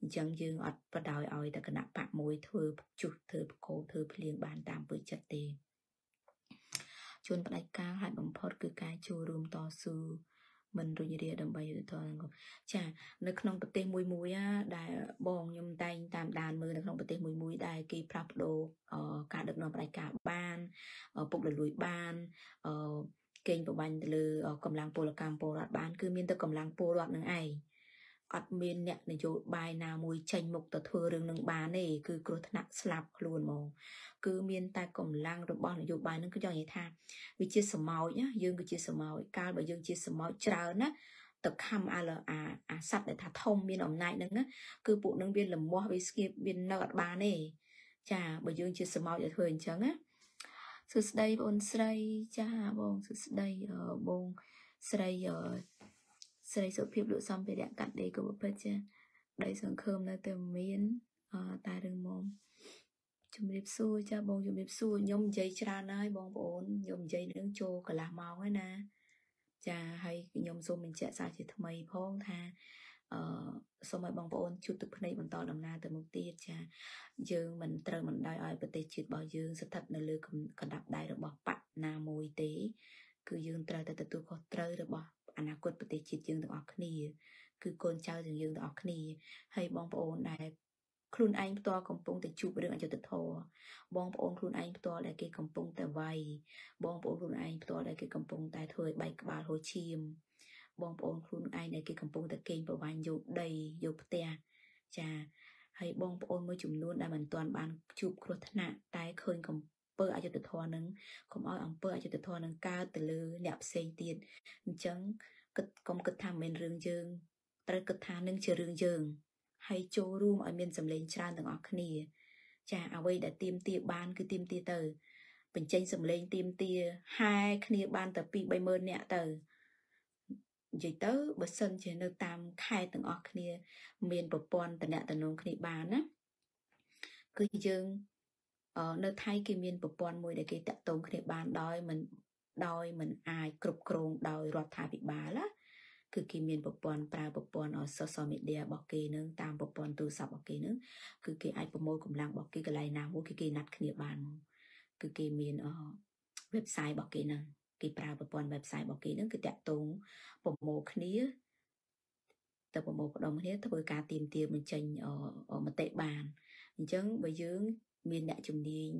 អញ្ចឹងយើងអត់បដ ாய் ឲ្យតែគណៈបកមួយធ្វើជុះធ្វើបកោធ្វើភ្លៀងបានតាមពើចិត្តទេជួនផ្ដាច់ការហើយបំផុតគឺការចូលរួមតស៊ូ មិនរុញរាដើម្បីយុទ្ធធម៌ចានៅក្នុងប្រទេសមួយមួយដែលបងខ្ញុំតែងតាមដានមើលនៅក្នុងប្រទេសមួយមួយដែលគេផ្លាស់ប្ដូរការដឹកនាំផ្ដាច់ការបានពុករលួយបានកេងប្របាញ់ទៅលើកម្លាំងពលកម្មពលរដ្ឋបាន គឺមានតែកម្លាំងពលរដ្ឋនឹងឯង អត់មានអ្នកនយោបាយណាមួយចេញមុខទៅធ្វើរឿងនឹងបានទេគឺគ្រោះថ្នាក់ស្លាប់ខ្លួនហ្មងគឺមានតែកម្លាំងរបស់នយោបាយនឹងគឺចង់និយាយថាវាជាសមោចណាយើងគឺជាសមោចកាលបើយើងជាសមោចច្រើនណាទៅខំអាអាអាសัตว์ដែលថាធំមានអំណាចហ្នឹងណាគឺពួកនឹងវាលមាស់វាស្គៀបវានៅអត់បានទេចាបើយើងជាសមោចឲ្យធ្វើអញ្ចឹងណាសួស្ដីបងស្រីចាបងសួស្ដីបងស្រី ស្រីសុភាពលក់សម្ភារៈកាត់ដេរក៏ពិតចាដីសង្ឃឹមនៅតែមានតែរឿងមកជំរាបសួរចាបងជំរាបសួរខ្ញុំនិយាយច្រើនហើយបងប្អូនខ្ញុំនិយាយនឹងចូលកន្លះម៉ោងហើយណាចាហើយខ្ញុំសូមបញ្ជាក់សារជាថ្មីផងថាអឺសូមឲ្យបងប្អូនជួបទឹកភ្នែកបន្តដំណើរទៅមុខទៀតចាយើងមិនត្រូវមិនដោយឲ្យប្រទេសជាតិរបស់យើងស្ថិតនៅលើកណ្ដាប់ដៃរបស់បកណាមួយទេ គឺយើងត្រូវតែទទួលខុសត្រូវរបស់ អនាគតប្រទេសជាតិយើងទាំងអស់គ្នា គឺកូនចៅទាំងយើងទាំងអស់គ្នាហើយបងប្អូនដែលខ្លួនឯងផ្ទាល់កំពុងតែជួបរឿងអយុត្តិធម៌បងប្អូនខ្លួនឯងផ្ទាល់ដែលគេកំពុងតែវាយបងប្អូនខ្លួនឯងផ្ទាល់ដែលគេកំពុងតែធ្វើឲ្យបែកក្បាលហូរឈាមបងប្អូនខ្លួនឯងដែលគេកំពុងតែកេងប្រវ័ញ្ចយកដីយកផ្ទះចាហើយបងប្អូនមួយចំនួនដែលមិនទាន់បានជួបគ្រោះថ្នាក់តែឃើញកំ ពើអយុត្តិធម៌នឹងកុំឲ្យអង្គើអយុត្តិធម៌នឹងកើតទៅលើអ្នកផ្សេងទៀតអញ្ចឹងគិតកុំគិតថាមិនមែនរឿងយើងត្រូវគិតថានឹងជារឿងយើងហើយចូលរួមឲ្យមានសម្លេងច្រើនទាំងអស់គ្នា ចាអ្វីដែលទៀមទាបានគឺទៀមទាទៅ បញ្ចេញសម្លេងទៀមទាហែគ្នាបានតែ2 30000នាក់ទៅនិយាយទៅបើសិនជានៅតាមខេត្តទាំងអស់គ្នា មានប្រព័ន្ធតំណតំណងគ្នាបានណាគឺយើង នៅថៃគេមានប្រព័ន្ធមួយដែលគេតាក់ទងគ្នាបានដោយមិនដោយមិនអាចគ្រប់គ្រងដោយរដ្ឋាភិបាលណាគឺគេមានប្រព័ន្ធប្រើប្រព័ន្ធ social media របស់គេនឹងតាមប្រព័ន្ធទូរស័ព្ទរបស់គេនឹងគឺគេអាចប្រមូលកម្លាំងរបស់គេកន្លែងណាមួយគឺគេណាត់គ្នាបានមកគឺគេមាន website របស់គេនឹងគេប្រើប្រព័ន្ធ website របស់គេនឹងគឺតាក់ទងប្រមូលគ្នាទៅប្រមូលផ្ដុំគ្នាធ្វើការទៀមទាបញ្ចេញមតិបានអញ្ចឹងបើយើង មានអ្នកជំនាញ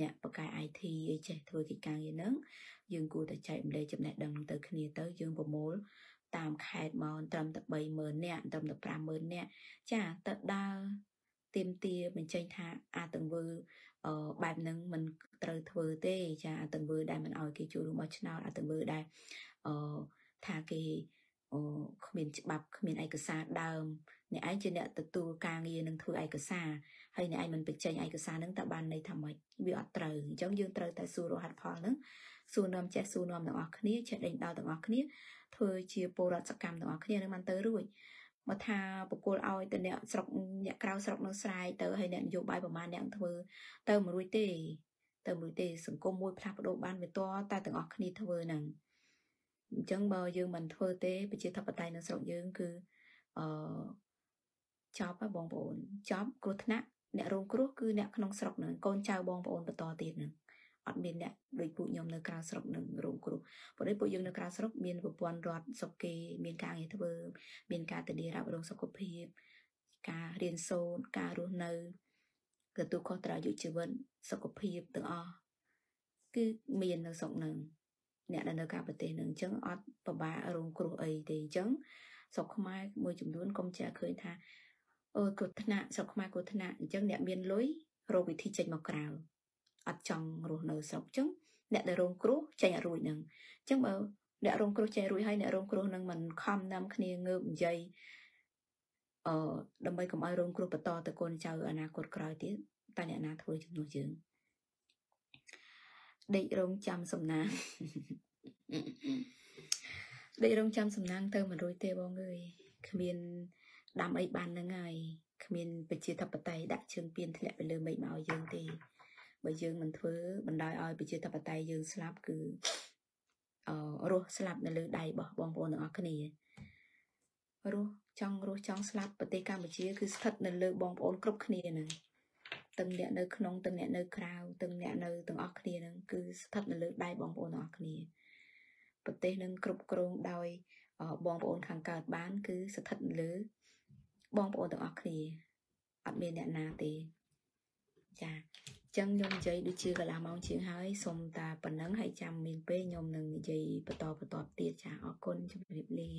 អ្នកបកកែ IT អីចេះធ្វើកិច្ចការងារហ្នឹងយើងគួរតែចែកម្លែកចំណេះដឹងទៅគ្នាទៅយើងប្រមូលតាមខេត្តមកត្រឹមតែ30000នាក់ត្រឹមតែ50000នាក់ចាទៅដើរទៀមទាបញ្ចេញថាអាទាំងវើអឺបែបហ្នឹងមិនត្រូវធ្វើទេចាអាទាំងវើដែលមិនអោយគេចូលរួមបោះឆ្នោតអាទាំងវើដែលអឺថាគេអឺគ្មានច្បាប់គ្មានឯកសារដើម អ្នកឯងជាអ្នកទទួលការងារនឹងធ្វើឯកសារហើយអ្នកឯងមិនបញ្ចេញឯកសារហ្នឹងតើបានន័យថាម៉េចវាអត់ត្រូវអញ្ចឹងយើងត្រូវតែសួររហ័សផលហ្នឹងសួរនាំចេះសួរនាំទាំងអស់គ្នាចេះដេញដោលទាំងអស់គ្នាធ្វើជាពលរដ្ឋសកម្មទាំងអស់គ្នានឹងបានទៅរួចមកថាបកគលឲ្យទៅអ្នកស្រុកអ្នកក្រៅស្រុកនៅស្រែកទៅហើយអ្នកនយោបាយប្រមាណអ្នកធ្វើទៅមិនរួចទេទៅមិនរួចទេសង្គមមួយផ្លាស់ប្ដូរបានវាតតែទាំងអស់គ្នាធ្វើហ្នឹងអញ្ចឹងបើយើងមិនធ្វើទេប្រជាធិបតេយ្យនៅស្រុកយើងគឺអឺ ចប់ហើយបងប្អូនចប់គ្រោះថ្នាក់អ្នករងគ្រោះគឺអ្នកក្នុងស្រុកនឹងកូនចៅបងប្អូនបន្តទៀតនឹងអត់មានអ្នកដូចពួកខ្ញុំនៅក្រៅស្រុកនឹងរងគ្រោះព្រោះពួកយើងនៅក្រៅស្រុកមានប្រព័ន្ធរដ្ឋសុខគេមានការងារធ្វើមានការធានារ៉ាប់រងសុខភាពការរៀនសូត្រការរស់នៅទទួលខុសត្រូវយុជីវិតសុខភាពទាំងអស់គឺមាននៅស្រុកនឹងអ្នកដែលនៅក្រៅប្រទេសនឹងអញ្ចឹងអត់ពិបាករងគ្រោះអីទេអញ្ចឹងស្រុកខ្មែរមួយចំនួនកុំចាក់ឃើញថា អូគ្រោះថ្នាក់ស្រុកខ្មែរគ្រោះថ្នាក់អញ្ចឹងអ្នកមានលុយរកវិធីចេញមកក្រៅអត់ចង់រស់នៅស្រុកអញ្ចឹងអ្នកដែលរងគ្រោះចេញអត់រួចនឹងអញ្ចឹងបើអ្នករងគ្រោះចេញរួចហើយអ្នករងគ្រោះនឹងមិនខំនាំគ្នាងើបនិយាយអឺដើម្បីកុំឲ្យរងគ្រោះបន្តទៅកូនចៅអនាគតក្រោយទៀតតើអ្នកណាធ្វើជំនួសយើងដេករងចាំសំណាងដេករងចាំសំណាងទៅមិនរួចទេបងអើយគ្មាន ដាំអីបាននឹងហើយគ្មានប្រជាធិបតេយ្យដាក់ជើងពៀនធ្លាក់ទៅលើមេឃមកឲ្យយើងទេបើយើងមិនធ្វើបណ្ដោយឲ្យប្រជាធិបតេយ្យយើងស្លាប់គឺអឺរស់ស្លាប់នៅលើដៃរបស់បងប្អូនទាំងអស់គ្នារស់ចង់រស់ចង់ស្លាប់ប្រទេសកម្ពុជាគឺស្ថិតនៅលើបងប្អូនគ្រប់គ្នាហ្នឹងទាំងអ្នកនៅក្នុងទាំងអ្នកនៅក្រៅទាំងអ្នកនៅទាំងអស់គ្នាហ្នឹងគឺស្ថិតនៅលើដៃបងប្អូនទាំងអស់គ្នាប្រទេសនឹងគ្រប់គ្រងដោយបងប្អូនខាងកើតបាន គឺស្ថិតនៅលើ បងប្អូនទាំងអស់គ្នាអត់មានអ្នកណាទេចាចឹងខ្ញុំនិយាយដូចជាកន្លះម៉ោងជាងហើយសូមតាប៉ុណ្ណឹងហើយចាំមានពេលខ្ញុំនឹងនិយាយបន្តបន្តទៀតចាអរគុណជម្រាបលា